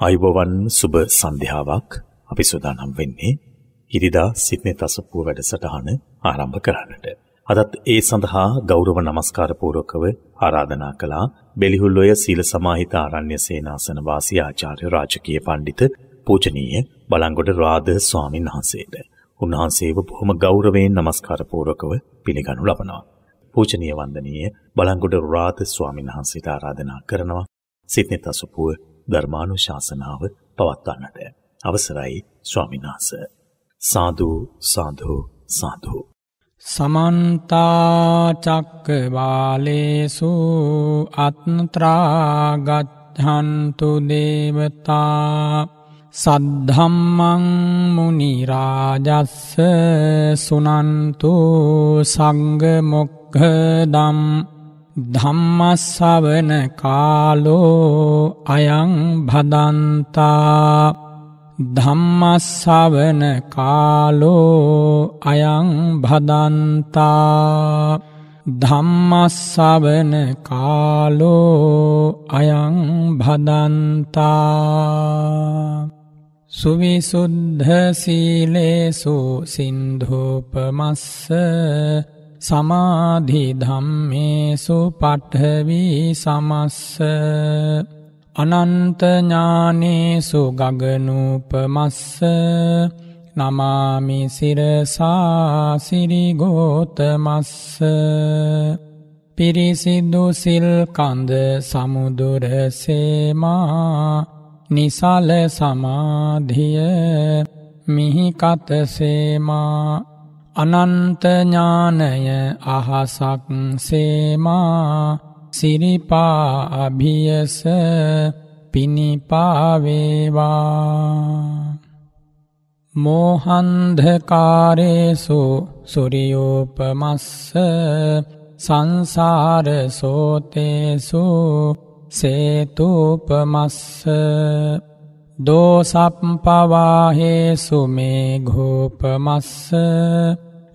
අයිබෝවන් සුබ සන්ධ්‍යාවක් අපි සූදානම් වෙන්නේ ඉරිදා සිත්නේ තසපුව වැඩසටහන ආරම්භ කරන්නට. අදත් ඒ සඳහා ගෞරව නමස්කාර පූර්වකව ආරාධනා කළා බෙලිහුල්ලොය සීල සමාහිත ආරණ්‍ය සේනාසන වාසී ආචාර්ය රාජකීය පඬිත පූජනීය බලංගොඩ රාද ස්වාමින් වහන්සේට. උන්වහන්සේව බොහොම ගෞරවයෙන් නමස්කාර පූර්වකව පිළිගනු ලබනවා. පූජනීය වන්දනීය බලංගොඩ රාද ස්වාමින් වහන්සේට ආරාධනා කරනවා සිත්නේ තසපුව ධර්මානුශාසනාව පවත්වන්නට. අවසරයි ස්වාමීන් වහන්ස. සාදු සාදු සාදු. සමන්තාචක්කවාලේසු අත්න්ත්‍රාගත්හන්තු දේවතා සද්ධම්මං මුනිරාජස්ස සුනන්තු සංගමොක්හදම් ධම්මස්සවන කාලෝ අයං භදන්තා ධම්මස්සවන කාලෝ අයං භදන්තා ධම්මස්සවන කාලෝ අයං භදන්තා සුවිසුද්ධ සීලේසු සින්ධූපමස්ස සමාධි ධම්මේසු පට්ඨවී සමස්ස අනන්තඥානේසු ගගනූපමස්ස නමාමි සිරසා සිරිගෝතමස්ස පිරිසිදු සිල්කන්ද සමුදුරසේමා නිසල සමාධිය මිහිකතසේමා අනන්තඥානය අහසක් සේමා. සිරිපා අභියස පිණිපාවේවා මෝහන්ධකාරේසු සුරියෝපමස්ස සංසාරසෝතේසු සේතුපමස්ස දෝසප්පවාහේසු මේ ගෝපමස්ස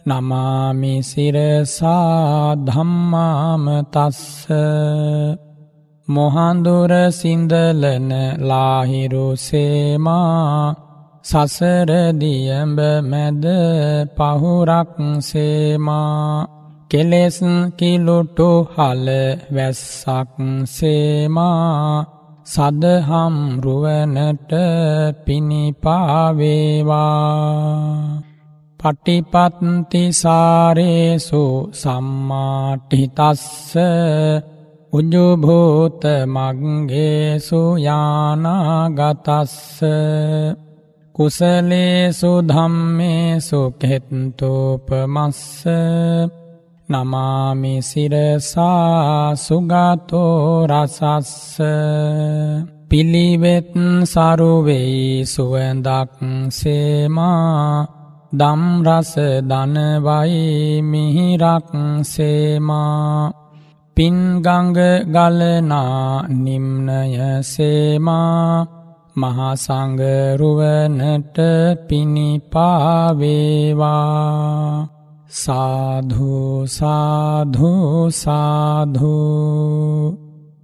නමාමි සිරසා ධම්මාම තස්ස. මොහන්දුර සින්දලන ලාහිරු සේමා සසරදියඹ මැද පහුරක් සේමා. කෙලෙස් කිලුටු හල වැස්සක් සේමා සදහම් රුවනට පිණිපාවේවා පටිපත්තිසාරේසු සම්මාටිතස්ස උජුභූත මග්ගේසු යානාගතස්ස කුසලේසු ධම්මේසු කෙත්තෝපමස්ස නමාමි සිරසා සුගතෝ රසස්ස පිළිවෙත් සරුවෙයි සුවඳක් සේමා දම්රස දනවයි මිහිරක් සේමා. පින්ගංග ගලනා නිම්නය සේමා. මහසංගරුවනට පිණිපාවේවා. සාධූ සාධූ සාධූ.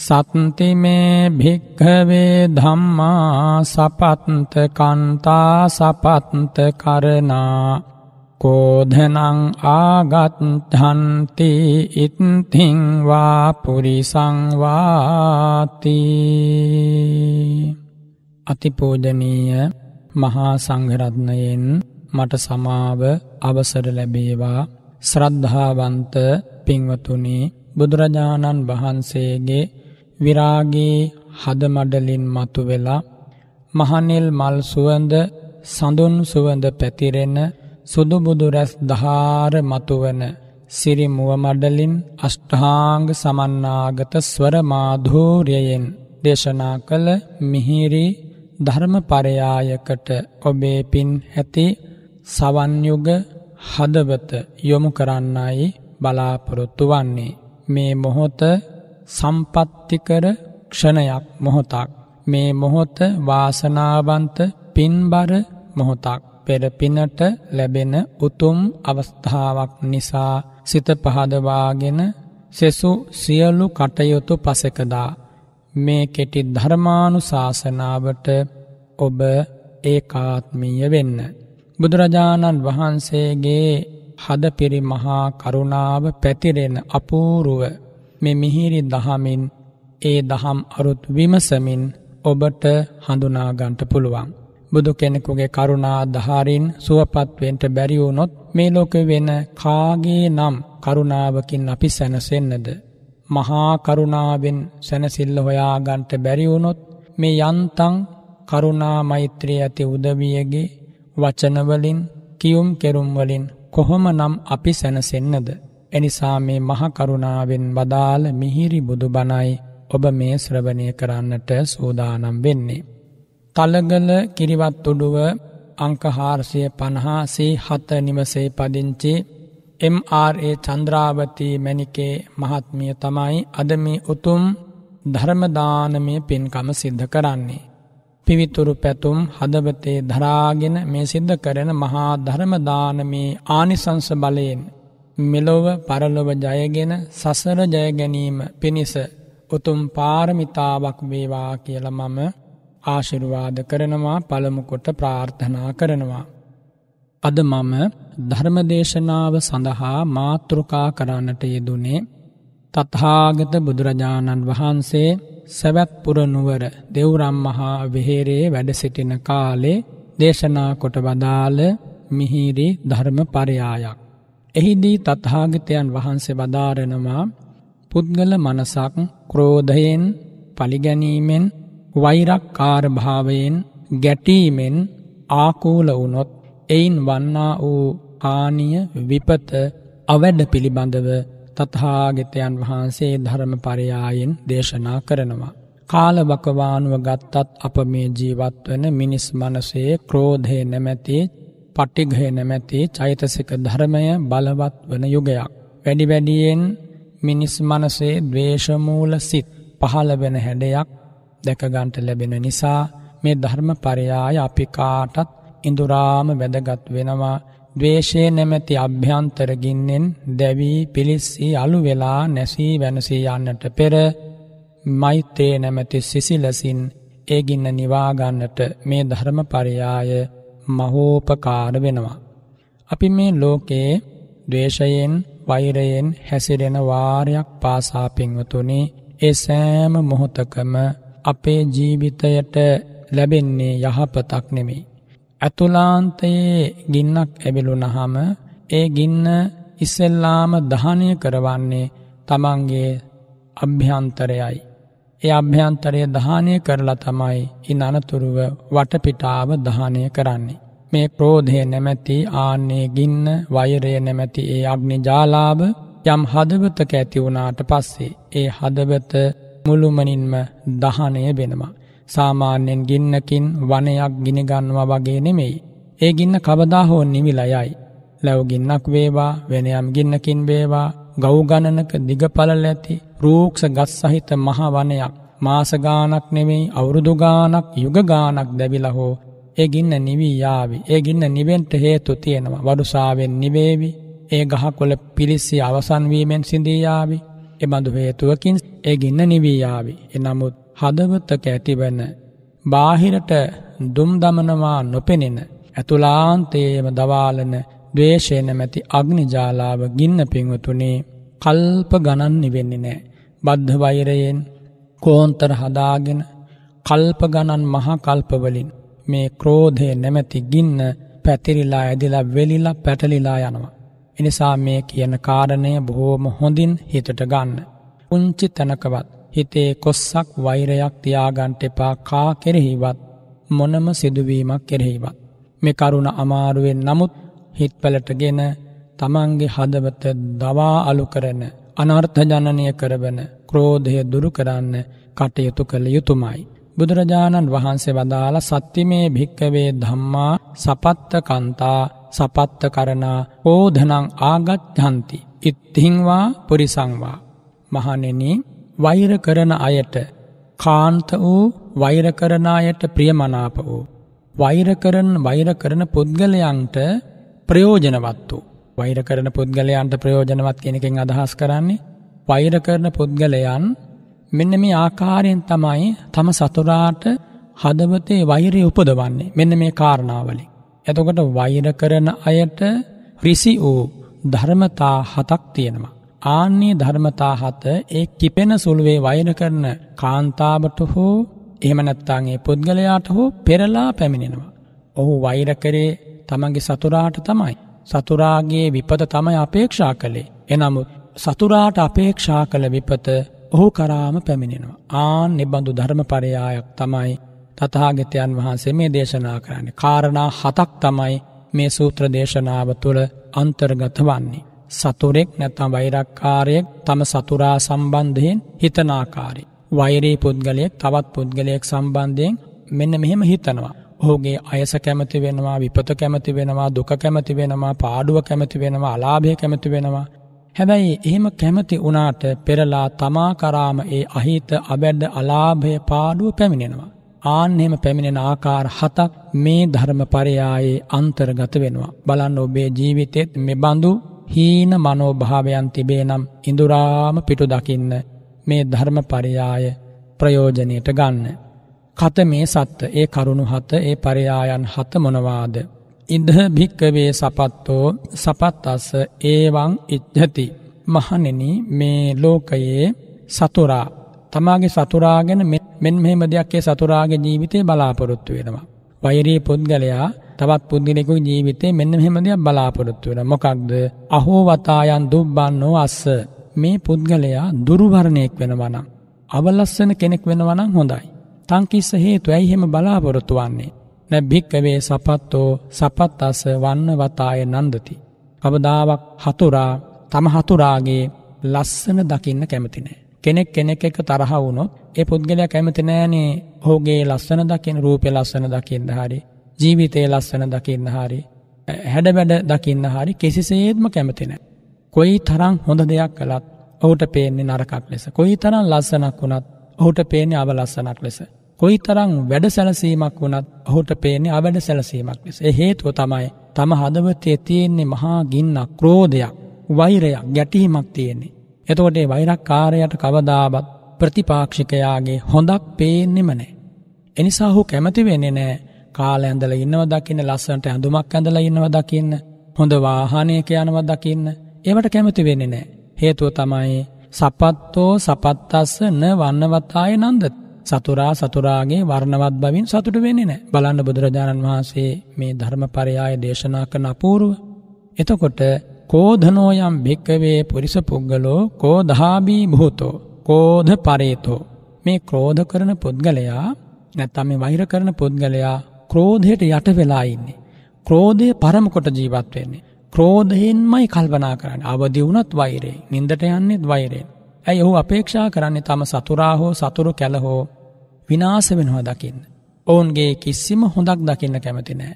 සත්තිමේ භික්හවේ ධම්මා සපත්ත කන්තා සපත්ත කරනා කෝධනං ආගත්හන්ති ඉත්තිංවා පුරිසංවාති අතිපෝජනීය මහා සංඝරත්නයෙන් මට සමාව අවසර ලැබේවා. ශ්‍රද්ධාවන්ත පින්වතුනි බුදුරජාණන් වහන්සේගේ විරාගේ හදමඩලින් මතු වෙලා මහනෙල් මල් සුවඳ සඳුන් සුවඳ පැතිරෙන සුදුබුදු රැස් දහාර මතුවන සිරි මුවමඩලින් අෂ්ඨාංග සමන්නාගත ස්වර මාධූර්යයෙන් දේශනා කළ මිහිරි ධර්ම පරයායකට ඔබේ පින් ඇති සවන්යුග හදවත යොමු කරන්නයි බලාපොරොත්තු වන්නේ. මේ මොහොත සම්පත්තිකර ක්ෂණයක් මොහොතක්. මේ මොහොත වාසනාවන්ත පින්බර මොහොතක්. පෙර පිනට ලැබෙන උතුම් අවස්ථාවක් නිසා සිත පහදවාගෙන සෙසු සියලු කටයුතු පසකදා මේ කෙටි ධර්මානු ශාසනාවට ඔබ ඒකාත්මීය වෙන්න. බුදුරජාණන් වහන්සේගේ හදපිරි මහා කරුණාව පැතිරෙන අපූරුව මෙ මිහිරි දහමින් ඒ දහම් අරුත් විමසමින් ඔබට හඳුනාගන්ට පුළුවන්. බුදු කෙනෙකුගේ කරුණා දහරින් සුවපත්වෙන්ට බැරිවුනොත් මේ ලෝක වෙන කාගේ නම් කරුණාවකින් අපි සැනසෙන්නද. මහා කරුණාවෙන් සැනසිල්ල හොයාගන්ට බැරිවුනොත් මේ යන්තං කරුණා මෛත්‍රී ඇති උදවියගේ වචනවලින් කිවුම් කෙරුම්වලින් කොහොම නම් අපි සැනසෙන්නද. එනිසා මේ මහකරුණාවෙන් වදාළ මිහිරි බුදු බණයි ඔබ මේ ශ්‍රවණය කරන්නට සූදානම් වෙන්නේ. තලගල කිරිවත් උඩුව අංකහාර්සිය පණහාසේ හත නිවසේ පදිංචි MRA චන්ද්‍රාවතී මැනිකේ මහත්මිය තමයි අද මේ උතුම් ධර්මදානමය පින්කම සිද්ධ කරන්නේ. පිවිතුරු පැතුම් හදවතේ දරාගෙන මේ සිද්ධ කරන මහා ධර්මදානමේ ආනිසංස බලයෙන් මෙලොව පරලොව ජයගෙන සසර ජයගැනීම පිණිස උතුම් පාරමිතාවක් වේවා කියල මම ආශිරුවාද කරනවා පළමුකොට ප්‍රාර්ථනා කරනවා. අද මම ධර්මදේශනාව සඳහා මාතෘකා කරන්නට යෙදුනේ තත්හාගත බුදුරජාණන් වහන්සේ සැවැත්පුරනුවර දෙව්රම් මහා වෙහේරේ වැඩ සිටින කාලේ දේශනා කොට වදාළ මිහිරි ධර්ම පරයායක්. එහිදී තත්හාගතයන් වහන්සේ වදාරනවා පුද්ගල මනසක් ක්‍රෝධයෙන් පලිගැනීමෙන් වෛරක්කාරභාවයෙන් ගැටීමෙන් ආකූල වුනොත් එයින් වන්නා වූ ආනිය විපත අවැඩ පිළිබඳව තත්හාගෙතයන් වහන්සේ ධර්ම පරයායෙන් දේශනා කරනවා. කාලවකවානුව ගත්තත් අප මේ ජීවත්වන මිනිස් මනසේ ක්‍රෝධය නැමැති පට්ටිගය නැමැති චෛතසික ධර්මය බලවත් වන යුගයක්. වැඩි වැඩියෙන් මිනිස් මනසේ දවේශමූල සිත් පහළ වෙන හැඩයක් දැකගන්ට ලැබෙන නිසා මේ ධර්ම පරයාය අපි කාටත් ඉඳුරාම වැදගත් වෙනවා දවේශය නැමැති අභ්‍යන්තරගින්නෙන් දැවී පිලිස්සී අලු වෙලා නැසී වැනසී යන්නට පෙර මෛත්‍රේ නැමැති සිසිලසින් ඒගින්න නිවාගන්නට මේ ධර්ම පරයාය මහෝපකාර වෙනවා. අපි මේ ලෝකයේ දවේශයෙන් වෛරයෙන් හැසිරෙන වාරයක් පාසාපින්වතුනේ ඒ සෑම මොහොතකම අපේ ජීවිතයට ලැබෙන්නේ යහපතක් නෙමෙයි. ඇතුලාන්තයේ ගින්නක් ඇබිලුනහම ඒ ගින්න ඉස්සෙල්ලාම දහනය කරවන්නේ තමන්ගේ අභ්‍යන්තරයයි. ඒ අභ්‍යන්තරය දහනය කරලා තමයි ඉන් අනතුරුව වටපිටාව දහනය කරන්නේ. මේ ක්‍රෝධය නැමැති ආන්නේ ගින්න වෛරය නැමැති ඒ අග්නි ජාලාභ යම් හදවතක ඇති වුණාට පස්සේ ඒ හදවත මුළුමනින්ම දහනය වෙනවා. සාමාන්‍යෙන් ගින්නකින් වනයක් ගිනිගන්නවා වගේ නෙමෙයි. ඒ ගින්න කවදා හෝ නිවිලයයි. ලැවගින්නක් වේවා වෙනයම් ගින්නකින් වේවා ගෞගණනක දිගපලල ඇති රූක්ෂ ගස් සහිත මහවනයක් මාසගානක් නෙවෙයි අවුරුදුගානක් යුගගානක් දැබිල හෝ ඒ ගින්න නිවී යාවි. ඒ ගින්න නිවෙන්ට හේතු තියෙනවා. වඩුසාාවෙන් නිවේවි. ඒ ගහකොළ පිලිස්සි අවසන්වීමෙන් සිඳීයාවි එබඳු හේතුවකින් ඒ ගින්න නිවීයාවි එනමුත් හදවත්තක ඇතිවන බාහිරට දුම් දමනවා නොපෙනෙන ඇතුලාන්තයේම දවාලන දවේශය නැමැති අග්නිජාලාව ගින්න පිංවතුනේ කල්ප ගණන් නිවෙන්නේ නෑ. බද්ධ වෛරයෙන් කෝන්තර හදාගෙන කල්ප ගණන් මහා කල්පවලින් මේ ක්‍රෝධය නැමැති ගින්න පැතිරිලා ඇදිලා වෙලිලා පැටලිලා යනවා. එනිසා මේ කියන කාරණය බොහෝම හොඳින් හිතට ගන්න. පුංචි තැනකවත් හිතේ කොස්සක් වෛරයක් තියාගන්ට එපා කා කෙරෙහිවත් මොනම සිදුවීමක් කෙරෙහිවත්. මෙ කරුණ අමාරුවෙන් නමුත් හිත්පලටගෙන තමන්ගේ හදවත දවා අලු කරන අනර්ථ ජනනය කරවන ක්‍රෝධය දුරු කරන්න කටයුතු කළ යුතුමයි. බුදුරජාණන් වහන්සේ වදාළ සත්‍යමේ භික්කවේ ධම්මා සපත්ත කන්තා සපත්ත කරනා ඕධනං ආගච්ඡන්ති. ඉත්තිංවා පුරිසංවා. මහනෙන වෛර කරන අයට කාන්ත වූ වෛර කරන අයට ප්‍රියමනාප වූ. වෛර කරන වෛර කරන පුද්ගලයන්ට ප්‍රයෝජනවත් වූ. වෛර කරන පුද්ගලයන්ට ප්‍රයෝජනවත් කෙනකින් අදහස් කරන්නේ. වෛර කරන පුද්ගලයන් මෙන්න මේ ආකාරයෙන් තමයි තම සතුරාට හදවතේ වෛරය උපදවන්නේ මෙන්න මේ කාරණාවලින්. එතකොට වෛර කරන අයට රිසි වූ ධර්මතා හතක් තියෙනවා. ආන්නේ ධර්මතා හත ඒ කිපෙන සුළුවේ වෛර කරන කාන්තාවට හෝ එහෙමනැත්තාගේ පුද්ගලයාට හෝ පෙරලා පැමිණෙනවා. ඔහු වෛරකරේ තමන්ගේ සතුරාට තමයි. සතුරාගේ විපත තමයි අපේක්ෂා කළේ. එනමුත් සතුරාට අපේක්ෂා කළ විපත ඔහු කරාම පැමිණෙනවා. ආන් නිබඳු ධර්මපරයායක් තමයි තතාගතයන් වහන්සේ මේ දේශනා කරන්නේ. කාරණා හතක් තමයි මේ සූත්‍ර දේශනාව තුළ අන්තර්ගත වන්නේ. සතුරෙක් නැතම් වෛරක්කාරයෙක් තම සතුරා සම්බන්ධයෙන් හිතනාකාරි. වෛරී පුද්ගලයෙක් තවත් පුද්ගලයෙක් සම්බන්ධයෙන් මෙන්න මෙහෙම හිතනවා. ඔහුගේ අයස කැමති වෙනවා විපත කැමති වෙනවා දුක කැමති වෙනවා පාඩුව කැමති වෙනවා අලාභය කැමති වෙනවා හැබැයි එහෙම කැමති වනාට පෙරලා තමා කරාම ඒ අහිත අබැඩ්ඩ අලාභය පාඩුව පැමිණෙනවා. ආන්හෙම පැමිණෙන ආකාර හතක් මේ ධර්ම පරයායේ අන්තර්ගත වෙනවා. බලන්න ඔබේ ජීවිතෙත් මෙ බඳු හීන මනෝභාවයන් තිබේ නම් ඉඳුරාම පිටු දකින්න මේ ධර්ම පරයාය ප්‍රයෝජනයට ගන්න. කත මේ සත්ත ඒ කරුණු හත ඒ පරයායන් හත මොනවාද. ඉද භික්කවේ සපත්තෝ සපත් අස ඒවං ඉච්හති. මහනෙන මේ ලෝකයේ සතුරා තමාගේ සතුරාගෙන මෙන් මෙහෙම දෙයක්ේ සතුරාගේ ජීවිතය බලාපොරොත්තු වෙනවා. වෛරී පුද්ගලයා තවත් පුද්ගලෙකු ජීවිතේ මෙන්න මෙහෙමදයක් බලාපොරොත්තු වෙන මොකක්ද අහෝවතායන් දුබ්බන්නෝ අස්ස මේ පුද්ගලයා දුරුවරණයෙක් වෙනවනම්. අවලස්සන කෙනෙක් වෙනවනම් හොඳයි. තංකිස්ස හේතු ඇයිහෙම බලාපොරොත්තු වන්නේ. නැ භික්කවේ සපත්තෝ සපත් අස වන්න වතාය නන්දති. කවදාවක් හතුරා තම හතුරාගේ ලස්සන දකින්න කැමතිනෑ. කෙනෙක් කෙනෙක් එක තරහ වුණොත් ඒ පුද්ගලය කැමති නෑනේ හෝගේ ලස්සන දකින රූපය ලස්සන දකින්න හරි ජීවිතය ලස්සන දකින්න හරි හැඩ වැඩ දකින්න හරි කෙසිසේත්ම කැමතිනෑ. කොයි තරං හොඳ දෙයක් කළත් ඔහුට පේන්නේ නරකක් ලෙස. කොයි තරම් ලස්සනක් වුණත් ඔහුට පේන්නේ අව ලස්සනක් ලෙස. කොයි තරං වැඩ සැලසීමක් වුණත් ඔහුට පේන්නේ අවැඩ සැලසීමක් ලෙස. හේතුව තමයි තම හදවතේ තියෙන්නේ මහා ගින්න ක්‍රෝධයක් වෛරයක් ගැටීමක් තියෙන්නේ. එතකොටේ වෛරක්කාරයට කවදාවත් ප්‍රතිපාක්ෂිකයාගේ හොඳක් පේන්නෙම නෑ. එනිසා හු කැමති වෙන්නේ නෑ කාල ඇඳල ඉන්නව දකින්න ලස්සන්ට ඇඳුමක් ඇඳල ඉන්නව දකින්න හොඳ වාහනයක යනව දකින්න ඒවට කැමති වෙන්නේ නෑ. හේතුව තමයි සපත්තෝ සපත්තස්ස න වන්නවත්තාය නන්දත්. සතුරා සතුරාගේ වර්ණවත් බවින් සතුට වෙන්නේ නෑ බලන්න බුදුරජාණන් වහන්සේ මේ ධර්මපරයාය දේශනා කරන අපූරුව. එතකොට කෝධනෝයම් භික්කවේ පුරිස පුද්ගලෝ කෝදහාබී භූතෝ කෝධ පරේතෝ මේ ක්‍රෝධ කරන පුද්ගලයා නැත්තම් මේ වෛර කරන පුද්ගලයා ක්‍රෝධයට යට වෙලා ඉන්නේ. ක්‍රෝධය පරමකොට ජීවත් වෙන්නේ. ක්‍රෝධයෙන්මයි කල්පනා කරන්න අවදි වුණත් වෛරේ නින්දට යන්නෙත් වෛරයෙන්. ඇයි ඔහු අපේක්ෂා කරන්නේ තම සතුරා හෝ සතුරු කැලහෝ විනාස වෙනවා දකින්න. ඔවුන්ගේ කිසිම හොඳක් දකින්න කැමති නෑ.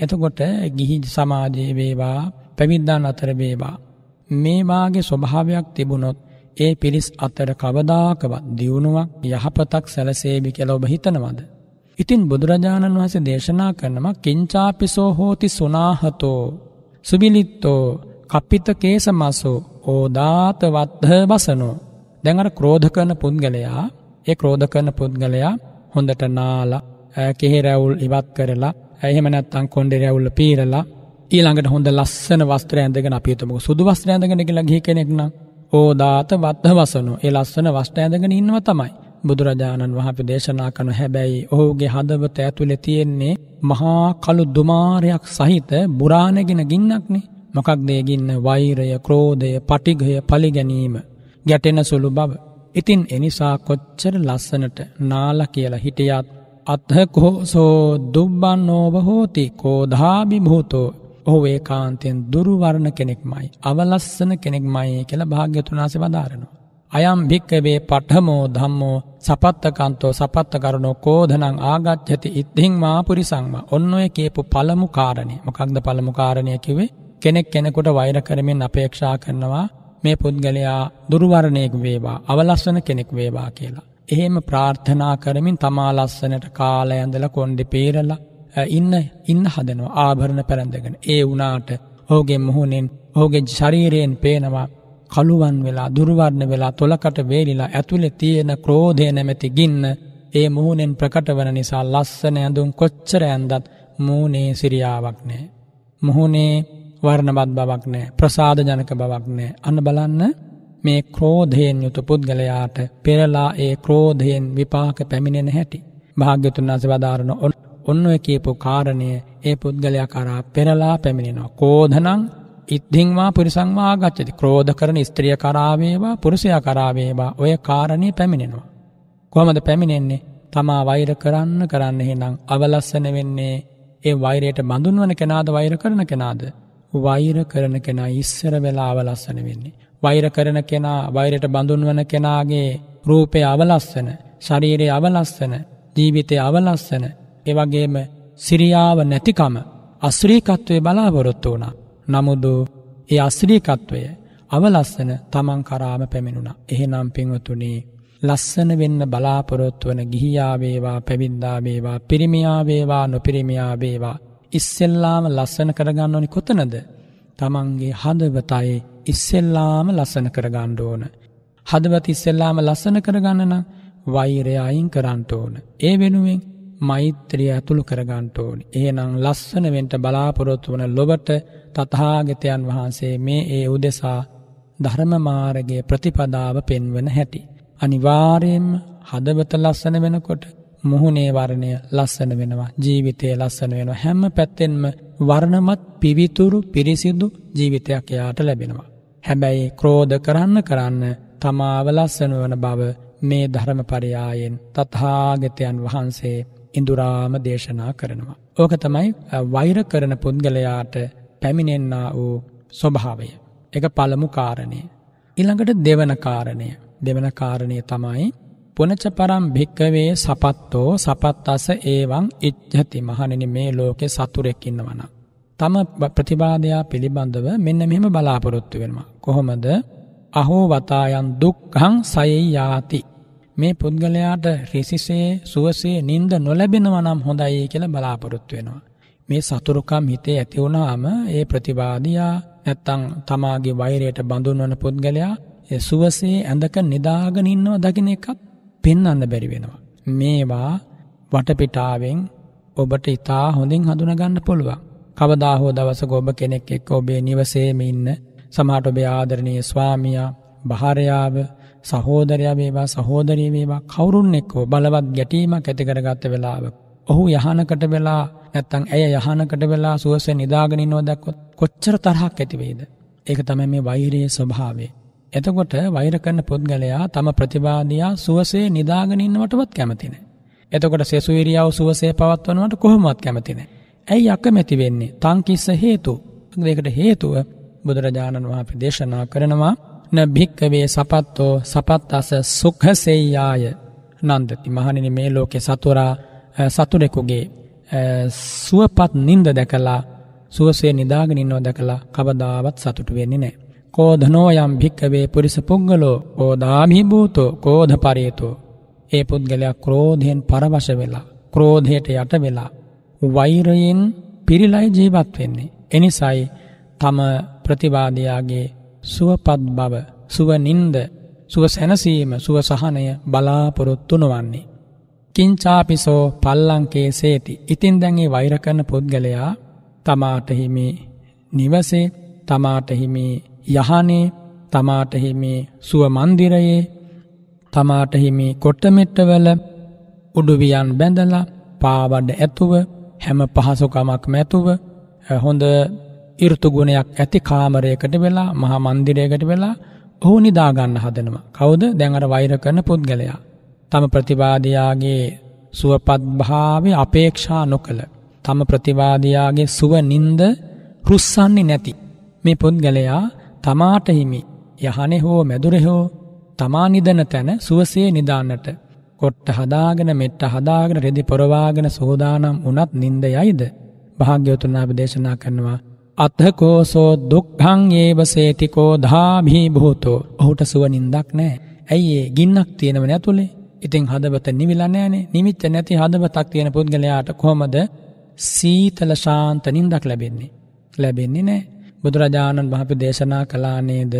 එතකොට ගිහි සමාජයේ වේවා පැවිද්දාන් අතර වේවා. මේවාගේ ස්වභාවයක් තිබුණොත් ඒ පිරිස් අතර කවදාකවත් දියුණුවක් යහපතක් සැලසේවි කෙල ඔබ හිතනවද. ඉතින් බුදුරජාණන් වහස දේශනා කරනම කිංචාපිසෝ හෝති සුනාහතෝ සුබිලිත්තෝ කප්පිත කේස මසෝ ඕදාතවත්හ වසනෝ. දැඟට ක්‍රෝධ කරන පුද්ගලයා ඒ ක්‍රෝධ කරන පුද්ගලයා හොඳට නාලා කෙහෙරැවුල් ඉවත් කරලා ඇහෙමනැත්තං කොන්ඩෙ රැවුල්ල පීරලා ඊළඟට හොඳ ලස්සන වස්ත්‍ර ඇඳගෙන අපිතම සුදු වස්ත්‍ර ඇඳගෙන කියලා ගිහි කෙනෙක්න ඕදාත වත්හ වසනු. ඒ ලස්සන වස්ත්‍ර ඇඳගෙන ඉන්නව තමයි. බුදුරජාණන් වහපි දේශනා කනු හැබැයි ඔහුගේ හදවත ඇතුළෙ තියෙන්නේ මහා කළු දුමාරයක් සහිත බුරාණගෙන ගින්නක්නේ මොකක් දේගින්න වෛරය ක්‍රෝධය පටිගය පලිගැනීම ගැටෙන සුළු බව. ඉතින් එනිසා කොච්චර ලස්සනට නාල කියලා හිටියත් අත්හකෝසෝ දුබ්බන් නෝවහෝති කෝධාබි භූතෝ ඔහු ඒකාන්තයෙන් දුරුවරණ කෙනෙක්මයි අවලස්සන කෙනෙක් මයි කියල භාග්‍යතුනාස වදාරනවා. අයම් භික්කවේ පටහමෝ ධම්මෝ සපත්තකන්තෝ සපත්තකරනෝ කෝධනං ආගච්ඡති ඉත්හිං මාපුරිසංම ඔන්න ඔය කියපු පළමු කාරණය මොකක්ද පළමු කාරණය කිව්වේ කෙනෙක් කෙනෙකුට වෛර කරමින් අපේක්ෂා කරනවා මේ පුද්ගලයා දුර්වර්ණයෙක් වේවා අවලස්සන කෙනෙක් වේවා කියලා. එහෙම ප්‍රාර්ථනා කරමින් තමා ලස්සනට කාලය ඇඳලා කොණ්ඩේ පීරලා ඉන්න ඉන්න හදනවා ආභරණ පැරඳගෙන. ඒ වුණාට ඔහුගේ මුහුණෙන් ඔහුගේ ශරීරයෙන් පේනවා කළුවන් වෙලා දුර්වර්ණ වෙලා තොලකට වේලිලා ඇතුලේ තියෙන ක්‍රෝධය නැමැති ගින්න ඒ මුහුණෙන් ප්‍රකට වන නිසා ලස්සන ඇඳුම් කොච්චර ඇඳත් මූණේ සිරියාවක් නැහැ. මුහුණේ වර්ණවත් බවක් නැහැ. ප්‍රසාද ජනක බවක් නැහැ. අන්න බලන්න මේ ක්‍රෝධයෙන් යුතු පුද්ගලයාට පෙරලා ඒ ක්‍රෝධයෙන් විපාක පැමිණෙන හැටි. භාග්‍යතුන් වහන්සේ වදාරන ඔන්න ඔය කියපු කාරණය ඒ පුද්ගලයා කරා පෙරලා පැමිණෙනවා. කෝධනං ඉද්ධිංවා පුරිසංවා ආගච්ඡති. ක්‍රෝධ කරන ස්ත්‍රිය කරා වේවා පුරුෂයා කරා වේවා ඔය කාරණේ පැමිණෙනවා. කොහොමද පැමිණෙන්නේ? තමා වෛර කරන්න කරන්න එහෙනම් අවලස්සන වෙන්නේ ඒ වෛරයට බඳුන් වන කෙනාද වෛර කරන කෙනාද? වෛර කරන කෙනා ඉස්සර වෙලා අවලස්සන වෙන්නේ. වෛර කරන කෙනා වෛරයට බඳුන් වන කෙනාගේ රූපය අවලස්සන, ශරීරය අවලස්සන, ජීවිතය අවලස්සන, එවගේම සිරියාව නැතිකම අශ්‍රීකත්වය බලාපොරොත්තු වුණා. නමුදු ඒ අශ්‍රීකත්වය අවලස්සන තමන් කරාම පැමිණුණා. එහෙනම් පින්වතුනි ලස්සන වෙන්න බලාපොරොත්තු වන ගිහියා වේවා පැවිද්දා වේවා පිරිමියා වේවා නොපිරිමියා වේවා ඉස්සෙල්ලාම ලස්සන කරගන්න ඕනි කොතනද? තමන්ගේ හදවතයි ඉස්සෙල්ලාම ලස්සන කරගන්න ඕන. හදවත ඉස්සෙල්ලාම ලස්සන කරගන්න නම් වෛරය අයින් කරන්න ඕන. ඒ වෙනුවෙන් මෛත්‍රිය ඇතුළු කරගන්ට ඕනි. එහෙනම් ලස්සන වෙන්ට බලාපොරොත්තු වන ලොවට තතහාගතයන් වහන්සේ මේ ඒ උදෙසා ධර්මමාරගේ ප්‍රතිපදාව පෙන්වන හැටි. අනිවාර්යෙන්ම හදවත ලස්සන වෙනකොට මුහුණේ වර්ණය ලස්සන වෙනවා ජීවිතය ලස්සන වෙනවා හැම පැත්තෙන්ම වර්ණමත් පිවිතුරු පිරිසිදු ජීවිතයක් එයාට ලැබෙනවා. හැබැයි ක්‍රෝධ කරන්න කරන්න තමාව ලස්සන වන බව මේ ධර්ම පරියායෙන් තත්හාගතයන් වහන්සේ ඉඳුරාම දේශනා කරනවා. ඕක තමයි වෛර කරන පුද්ගලයාට පැමිණෙන්න්නා වූ ස්වභාවය. එක පළමු කාරණය. ඉළඟට දෙවන කාරණය. දෙවන කාරණය තමයි පුනච පරම් භික්කවේ සපත්තෝ සපත් අස ඒවන් ඉච්හති මහණනි මේ ලෝකෙ සතුරෙක්කින්න වන. තම ප්‍රතිබාධයා පිළිබඳව මෙන්න මෙහෙම බලාපොරොත්තු වෙනවා. කොහොමද අහෝ වතායන් දුක්හං සයයි යාති. මේ පුද්ගලයාට රිසිසේ සුවසේ නින්ද නොලැබෙනව නම් හොඳයි කියල බලාපොරොත්තු වෙනවා. මේ සතුරුකම් හිතේ ඇතිවුණාම ඒ ප්‍රතිබාධයා නැත්තං තමාගේ වෛරයට බඳුන් වන පුද්ගලයා සුවසේ ඇඳක නිදාගනින්නවා දකින එකත් පෙන්වන්න බැරි වෙනවා. මේවා වටපිටාවෙන් ඔබට ඉතා හොඳින් හඳුනගන්න පුළුවන්. කවදා හෝ දවසක ඔබ කෙනෙක් එක්ක ඔබේ නිවසේම ඉන්න සමහට ඔබේ ආදරණීය ස්වාමියා, භාර්යාව, සහෝදරයා වේවා, සහෝදරිය වේවා කවුරුන් එක්කෝ බලවත් ගැටීමක් ඇති කරගත්ත වෙලාවක ඔහු යහනකට වෙලා නැත්තම් ඇය යහනකට වෙලා සුවසේ නිදාගෙන ඉන්නව දැක්කොත් කොච්චර තරහක් ඇති වේද? ඒක තමයි මේ වෛරයේ ස්වභාවය. එතකොට වෛර කරන පුද්ගලයා තම ප්‍රතිවාදියා සුවසේ නිදාගෙන ඉන්නවටවත් කැමති නැහැ. එතකොට සෙසුවිරියාව සුවසේ පවත්වනවට කොහොමවත් කැමති නැහැ. ඇයි අකමැති වෙන්නේ? තං කිස්ස හේතු. ඒකට හේතුව බුදුරජාණන් වහන්සේ දේශනා කරනවා න භික්කවේ සපත්තෝ සපත්තස සුඛසෙය්‍යාය නන්දති මහණෙනි මේ ලෝකේ සතුරා සතුරෙකුගේ සුවපත් නින්ද දැකලා සුවසේ නිදාගෙන ඉන්නව දැකලා කවදාවත් සතුටු වෙන්නේ නැහැ. කෝධනෝ යම් භික්කවේ පුරිස පුද්ගලෝ කෝදාමිභූතෝ කෝධ පරේතෝ ඒ පුද්ගලයා ක්‍රෝධයෙන් පරවශ වෙලා ක්‍රෝධයට යට වෙලා වෛරයෙන් පිරිලයි ජීවත් වෙන්නේ. එනිසයි තම ප්‍රතිවාදයාගේ සුවපත් බව සුව නින්ද සුව සැනසීම සුව සහනය බලාපොරොත්තු නොවන්නේ. කිංචාපිසෝ පල්ලංකේ සේති ඉතින් දැන්ගේ වෛර කරන පුද්ගලයා තමාට හිමි නිවසේ තමාට හිමි යහනේ තමාට හිමි සුව මන්දිරයේ තමාට හිමි කොට්ටමෙට්ටවල උඩුවියන් බැඳලා පාවඩ ඇතුව හැම පහසුකමක් මැතුව හොඳ ඉර්තුගුණයක් ඇති කාමරයකට වෙලා මහා මන්දිරයකට වෙලා ඔහු නිදාගන්න හදනවා. කවුද දැඟට වෛර කරන පුද්ගලයා. තම ප්‍රතිවාදයාගේ සුවපත් භාවය අපේක්ෂා නොකළ. තම ප්‍රතිවාදයාගේ සුව නින්ද රුස්සන්නේ නැති. මේ පුද්ගලයා තමාට හිමි යහනෙ හෝ මැදුර හෝ තමා නිදන තැන සුවසේ නිදාන්නට. කොට්ට හදාගෙන මෙට්ට හදාගෙන රෙදි පොරවාගෙන සෝදානම් උනත් නින්ද යයිද. භාග්‍යවතුනාප දේශනා කරනවා. අත්හකෝසෝ දුක්හං ඒවසේතිකෝ ධාභී භූතෝ ඔහුට සුව නින්දක් නෑ. ඇයි ඒ ගින්නක් තියෙනවන ඇතුළේ ඉතින් හදවත නිවිලනෑනේ නිමිත්ත නැති හදවතක් තියෙන පුද්ගලයාට කොහොමද සීතල ශාන්ත නින්දක් ලැබෙන්නේ. ලැබෙන්නේ නෑ බුදුරජාණන් වහපි දේශනා කලානේද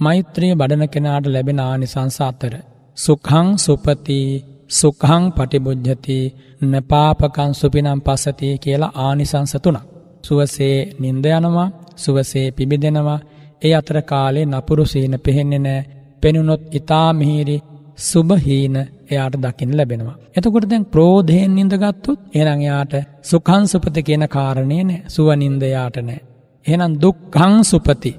මෛත්‍රිය බඩන කෙනාට ලැබෙන ආනිසංස අතර. සුකහං සුපති සුකහං පටිබුද්ධති නපාපකං සුපිනම් පස්සති කියලා ආනිසංස තුනක්. සුවසේ නින්ද යනවා සුවසේ පිබිදෙනවා ඒ අතර කාලේ නපුරු සීන පෙහෙන්නේ නෑ පෙනුනොත් ඉතා මිහිරි සුභහීන එයාට දකිින් ලැබෙනවා. එතකොට දැන් ප්‍රෝධයෙන් නින්දගත්තුත් එනං යාට සුකන්සුපති කියන කාරණය නෑ සුව නින්දයාට නෑ. එනම් දුක්කං සුපති.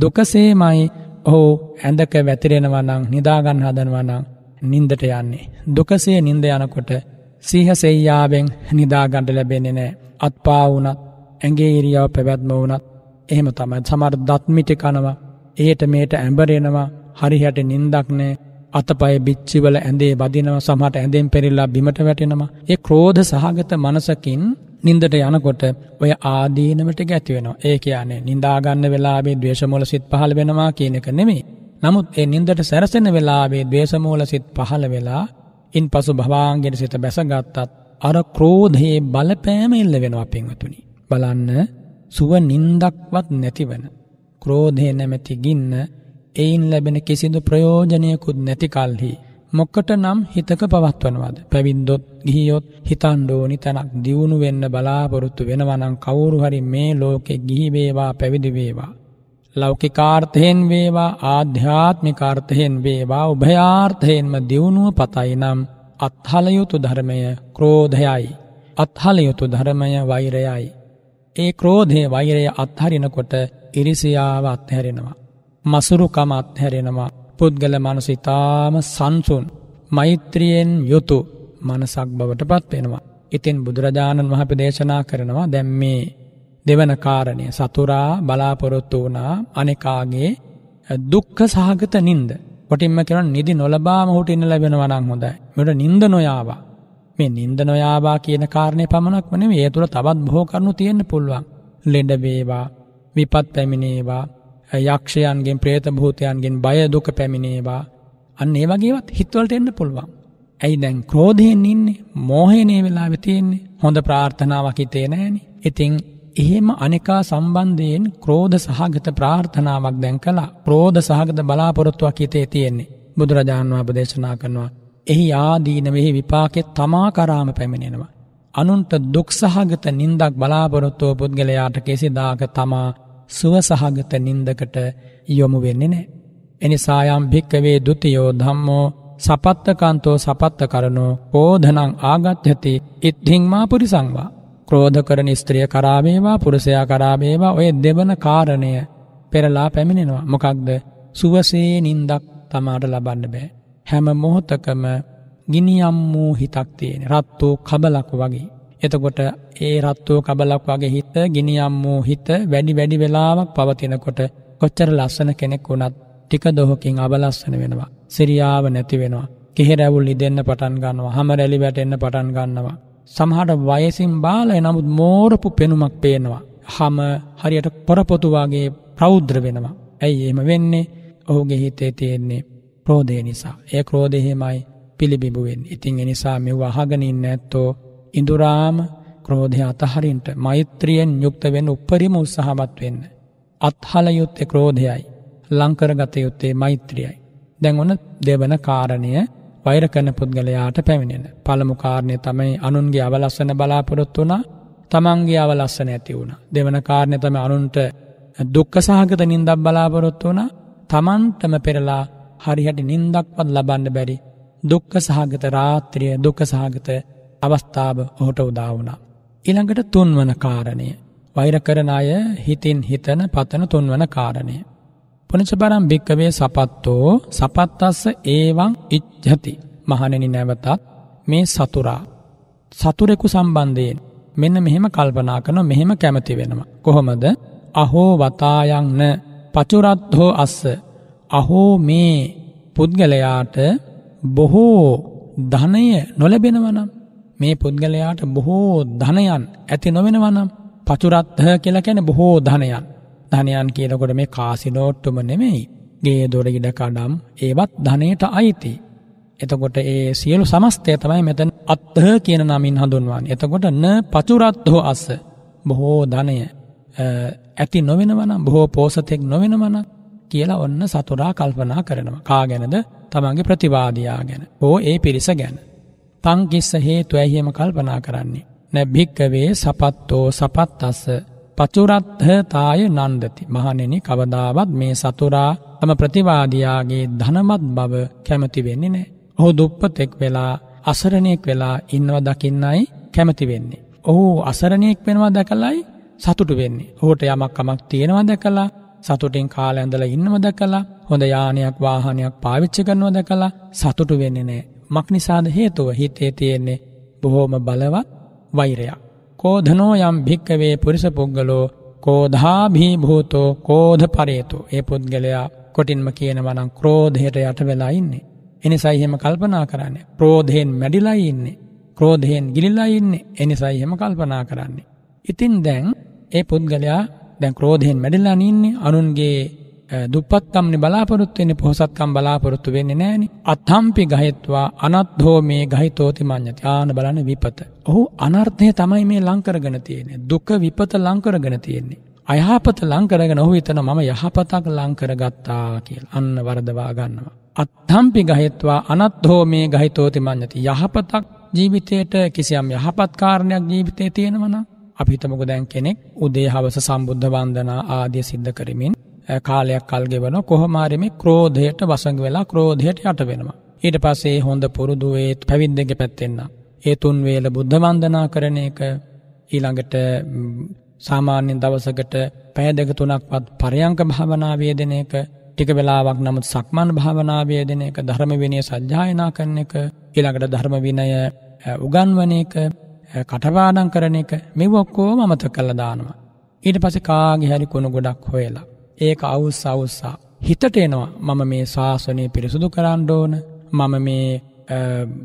දුකසේමයි ඔහු ඇඳක වැතිරෙනවනං නිදාගන්න හදනවනං නින්දට යන්නේ. දුකසේ නින්ද යනකොට සීහසෙයියාවෙන් නිදාගණ්ඩ ලැබෙන්නේ නෑ අත්පා වනත් ඇගේ ඉරියාව පැවැත්ම වනත් එහෙම තමයි. සමර දත්මිටි කනවා ඒට මේට ඇඹරෙනවා හරිහට නින්දක්නෑ අතපය බිච්චිවල ඇඳේ බදිනව සමහට ඇඳෙන් පෙරිල්ලා බිමට වැටෙනවා. ඒ ක්‍රෝධ සහගත මනසකින් නින්දට යනකොට ඔය ආදීනමට ගැතිවෙනවා ඒ කියන්නේ නින්දාගන්න වෙලාබේ දවේශමූල සිත් පහළ වෙනවා කියන එක නෙමේ නමුත් ඒ නින්දට සැරසෙන වෙලාබේ දවේශමූල සිත් පහළ වෙලා ඉන් පසු භවාන්ගෙන් සිත බැසගත්තත් අර ක්‍රෝධයේ බලපෑම එල්ල වෙනවා පින්වතුනි බලන්න සුව නින්දක්වත් නැතිවන ක්‍රෝධය නැමැති ගින්න එයින් ලැබෙන කිසිදු ප්‍රයෝජනයකුත් නැති කල්හි. මොක්කට නම් හිතක පවත්වනවද පැවින්දොත් ගිහියොත් හිතන්ඩෝනි තැනක් දියුණු වෙන්න බලාපොරොත්තු වෙනවනං කවුරු හරි මේ ලෝකෙ ගිහිවේවා පැවිදිවේවා. ලෞකිකාර්ථයෙන් වේවා ආධ්‍යාත්මිකාර්ථයෙන් වේවා උභයාර්ථයෙන්ම දියුණුව පතයි නම් අත්හලයුතු ධර්මය ක්‍රෝධයයි. අත්හලයුතු ධර්මය වෛරයයි. ඒ ක්‍රෝධය වෛරය අත්හරිනකොට ඉරිසියාව අත්හැරෙනවා. මසුරුකම අත්හැරෙනවා පුද්ගල මනසිතාම සංසුන් මෛත්‍රියෙන් යුතු මනසක් බවට පත්වෙනවා. ඉතින් බුදුරජාණන් වහපි දේශනා කරනවා දැම්මේ දෙවන කාරණය සතුරා බලාපොරොත්තු වනා අනෙකාගේ දුක්ක සහගත නින්ද. කොටින්ම කරන නිදි නොලබාම හුට ඉන්න ලැබෙන වනක් හොඳයි. මට නින්ද නොයාවා. මේ නින්ද නොයාවා කියන කාරණය පමණක් වන ඒ තුළ තවත් බොහෝ කරනු තියෙන්න්න පුළුවන්. ලෙඩවේවා විපත් පැමිණේවා යක්ෂයන්ගෙන් ප්‍රේත භූතයන්ගෙන් බය දුක පැමිණේවා අන්න ඒ වගේවත් හිත්වලට එන්න පුළුවන්. ඇයි දැන් ක්‍රෝධයෙන් ඉන්නේ මෝහනේ වෙලා වෙතියෙන්නේ හොඳ ප්‍රාර්ථනාවක් හිතේ නෑන. ඉතිං එහෙම අනිකා සම්බන්ධයෙන් ක්‍රෝධ සහගත ප්‍රාර්ථනාවක් දැන් කලා ක්‍රෝධ සහගත බලාපොරොත්තුවක් හිතේ තියෙන්නේ බුදුරජාණන් වපදේශනා කරනවා. එහි ආදීනවෙහි විපාකෙත් තමා කරාම පැමිණෙනවා. අනුන්ට දුක්සහගත නින්දක් බලාපොරොත්තුව පුද්ගලයාට කෙසිදාක තමා සුවසහගත නින්දකට යොමු වෙන්නේ නෑ. එනිසායම් භික්කවේ දුතියෝ ධම්මෝ සපත්තකන්තෝ සපත්ත කරනෝ පෝධනං ආගත්්‍යති ඉත්හිංමා පුරිසංවා. ක්‍රෝධ කරන ස්ත්‍රිය කරාවේවා පුරසයා කරාවේවා ඔය දෙවන කාරණය පෙරලා පැමිණෙනවා මොකක්ද සුවසේ නින්දක් තමාට ලබන්න බෑ. හැම මොහොතකම ගිනියම් වූ හිතක් තියෙන රත් වූ කබලක් වගේ. එතකොට ඒ රත්වෝ කබලක් වගේ හිත ගිනියම් වූ හිත වැඩි වැඩි වෙලාවක් පවතිනකොට කොච්චර ලස්සන කෙනෙක් වුණත් ටික දොහොකින් අබලස්සන වෙනවා. සිරියාව නැති වෙනවා. කෙහෙරැවුල් ඉදන්න පටන් ගන්නවා හම රැලි වැටෙන්න්න පටන් ගන්නවා. සමහට වයසින් බාලය නමුත් මෝරපු පෙනුමක් පේනවා. හම හරියට පොරපොතුවාගේ ප්‍රෞද්‍ර වෙනවා. ඇයි එම වෙන්නේ ඔහුගේ හිතේ තියෙන්නේ ප්‍රෝධය නිසා. ඒ ක්‍රෝධහෙමයි පිළිබිබුවෙන් ඉතින් එනිසා මෙ වහගනින් ඇත්තෝ ඉඳුරාම ක්‍රෝධය අතහරින්ට මෛත්‍රියෙන් යුක්ත වෙන උපරිම උත්සහමත් වෙන්න. අත්හල යුත්තේ ක්‍රෝධයයි. ලංකරගත යුත්තේ මෛත්‍රියයි. දැන් ඔන්න දෙවන කාරණය වෛර කරන පුද්ගලයාට පැමිණෙන. පළමු කාරණය තමයි අනුන්ගේ අවලස්සන බලාපොරොත්තු වනා තමන්ගේ අවලස්සන ඇති වුණ. දෙවන කාරණය තම අනුන්ට දුක්ක සහගත නින්දක් බලාපොරොත්තු වනා තමන්ටම පෙරලා හරිහට නින්දක්වත් ලබන්න බැරි දුක්ක සහගත රාත්‍රිය දුක සහගත අවස්ථාව ඔහුට උදාවුණා. ඉළඟට තුන්වන කාරණය. වෛර කරන අය හිතින් හිතන පතන තුන්වන කාරණය. පුනච බරම් භික්කවේ සපත්තෝ සපත්තස්ස ඒවන් ඉච්හති මහනෙනි නැවතත් මේ සතුරා. සතුරෙකු සම්බන්ධයෙන් මෙන්න මෙහෙම කල්පනා කන මෙහෙම කැමති වෙනවා. කොහොමද අහෝ වතායන්න පචුරත් හෝ අස්ස අහෝ මේ පුද්ගලයාට බොහෝ ධනය නොලැබෙනවනම් මේ පුද්ගලයාට බොහෝ ධනයන් ඇති නොවෙනවනම් පචුරත්හ කියලා කැන බොහෝ ධනයන් ධනයන් කියනකොට මේ කාසිනෝට්ටුම නෙමෙයි ගේ දොර ඉඩ කඩම් ඒවත් ධනයට අයිති. එතකොට ඒ සියලු සමස්තය තමයි මෙතන අත්හ කියන නමින් හඳුන්වාන්. එතකොට න පචුරත්හෝ අස්ස බොහෝ ධනය ඇති නොවෙනවන බොහෝ පෝසතෙක් නොවෙනවන කියලා ඔන්න සතුරා කල්පනා කරනවා. කා ගැනද තමන්ගේ ප්‍රතිවාදයා ගැන. හෝ ඒ පිරිස ගැන. තංකිස්ස හේතු ඇහිම කල්පනා කරන්නේ. නැ භික්කවේ සපත්තෝ සපත් අස්ස පචුරත්හතාය නන්දති. මහනෙනි කවදාවත් මේ සතුරා තම ප්‍රතිවාදයාගේ ධනමත් බව කැමති වෙන්නේ නෑ. ඔහු දුප්පතෙක් වෙලා අසරණයෙක් වෙලා ඉන්නව දකින්නයි කැමති වෙන්නේ. ඔහු අසරණයෙක් වෙනවා දැකලයි සතුටු වෙන්නේ. ඔහුට යමක් කමක් තියෙනවා දැකලා සතුටින් කාල ඇඳලා ඉන්නව දැකලා හොඳ යානයක් වාහනයක් පාවිච්චි කරනවා දැකලා සතුටු වෙන්නේ නෑ. මක් නිසාද හේතුව හිතේ තියෙන්නේ බොහෝම බලවත් වෛරයක්. කෝධනෝ යම් භික්කවේ පුරිස පුද්ගලෝ කෝධාභී භූතෝ කෝධ පරේතු ඒ පුද්ගලයා කොටින්ම කියනවනම් ක්‍රෝධයට යට වෙලා ඉන්නේ. එනිසයි එහෙම කල්පනා කරන්නේ. ක්‍රෝධයෙන් මැඩිලා ඉන්නේ. ක්‍රෝධයෙන් ගිලිලා ඉන්නේ. එනිසයි එහෙම කල්පනා කරන්නේ. ඉතින් දැන් ඒ පුද්ගලයා දැන් ක්‍රෝධයෙන් මැඩිලා ඉන්නේ අනුන්ගේ දුප්පත්කම්නි බලාපොරොත්තු වෙන්නේ පොහොසත්කම් බලාපොරොත්තු වෙන්නේ නෑනේ. අත්හම්පි ගහත්වා අනත්හෝ මේ ගහිතෝති මඤ්ඤති. ආන බලන්න විපත. ඔහු අනර්ථය තමයි මේ ලං කරගෙන තියෙන්නේ. දුක විපත ලං කරගෙන තියෙන්නේ. අයහපත ලං කරගෙන ඔහු හිතන මම යහපතක් ලං කරගත්තා කියලා. අන්න වරදවා ගන්නවා. අත්හම්පි ගහත්වා අනත්හෝ මේ ගහිතෝති මඤ්ඤති. යහපතක් ජීවිතයට කිසියම් යහපත් කාරණයක් ජීවිතේ තියෙනවනම් අපි හිතමුකෝ දැන් කෙනෙක් උදේ හවස සම්බුද්ධ වන්දනා ආදිය සිද්ධ කරමින් කාලයක් කල්ගෙවන කොහොමාරිම ක්‍රෝධයට වසඟ වෙලා ක්‍රෝධයට යට වෙනවා. ඊට පස්සේ හොඳ පුරුදුවේ පැවිද්දෙක පැත්තෙන්න. ඒ තුන් වේල බුද්ධ වන්දනා කරන එක ඊළඟට සාමාන්‍යෙන් දවසකට පෑදක තුනක්වත් පරයංක භාවනාවේ දෙන එක ටික වෙලාවක් නමුත් සක්මන් භාවනාවේ දෙන එක ධර්ම විනය සජ්ජායනා කරන එක ඊළඟට ධර්ම විනය උගන්වන එක කටපාඩම් කරන එක මෙව ඔක්කෝම අමතක කරලා දානවා. ඊට පස්සේ කාගේ හරි කුණු ගොඩක් හොයලා ඒක අවුස් අවුස්සා. හිතට එනවා මම මේ ශාසනය පිරිසුදු කරන්න ඕන මම මේ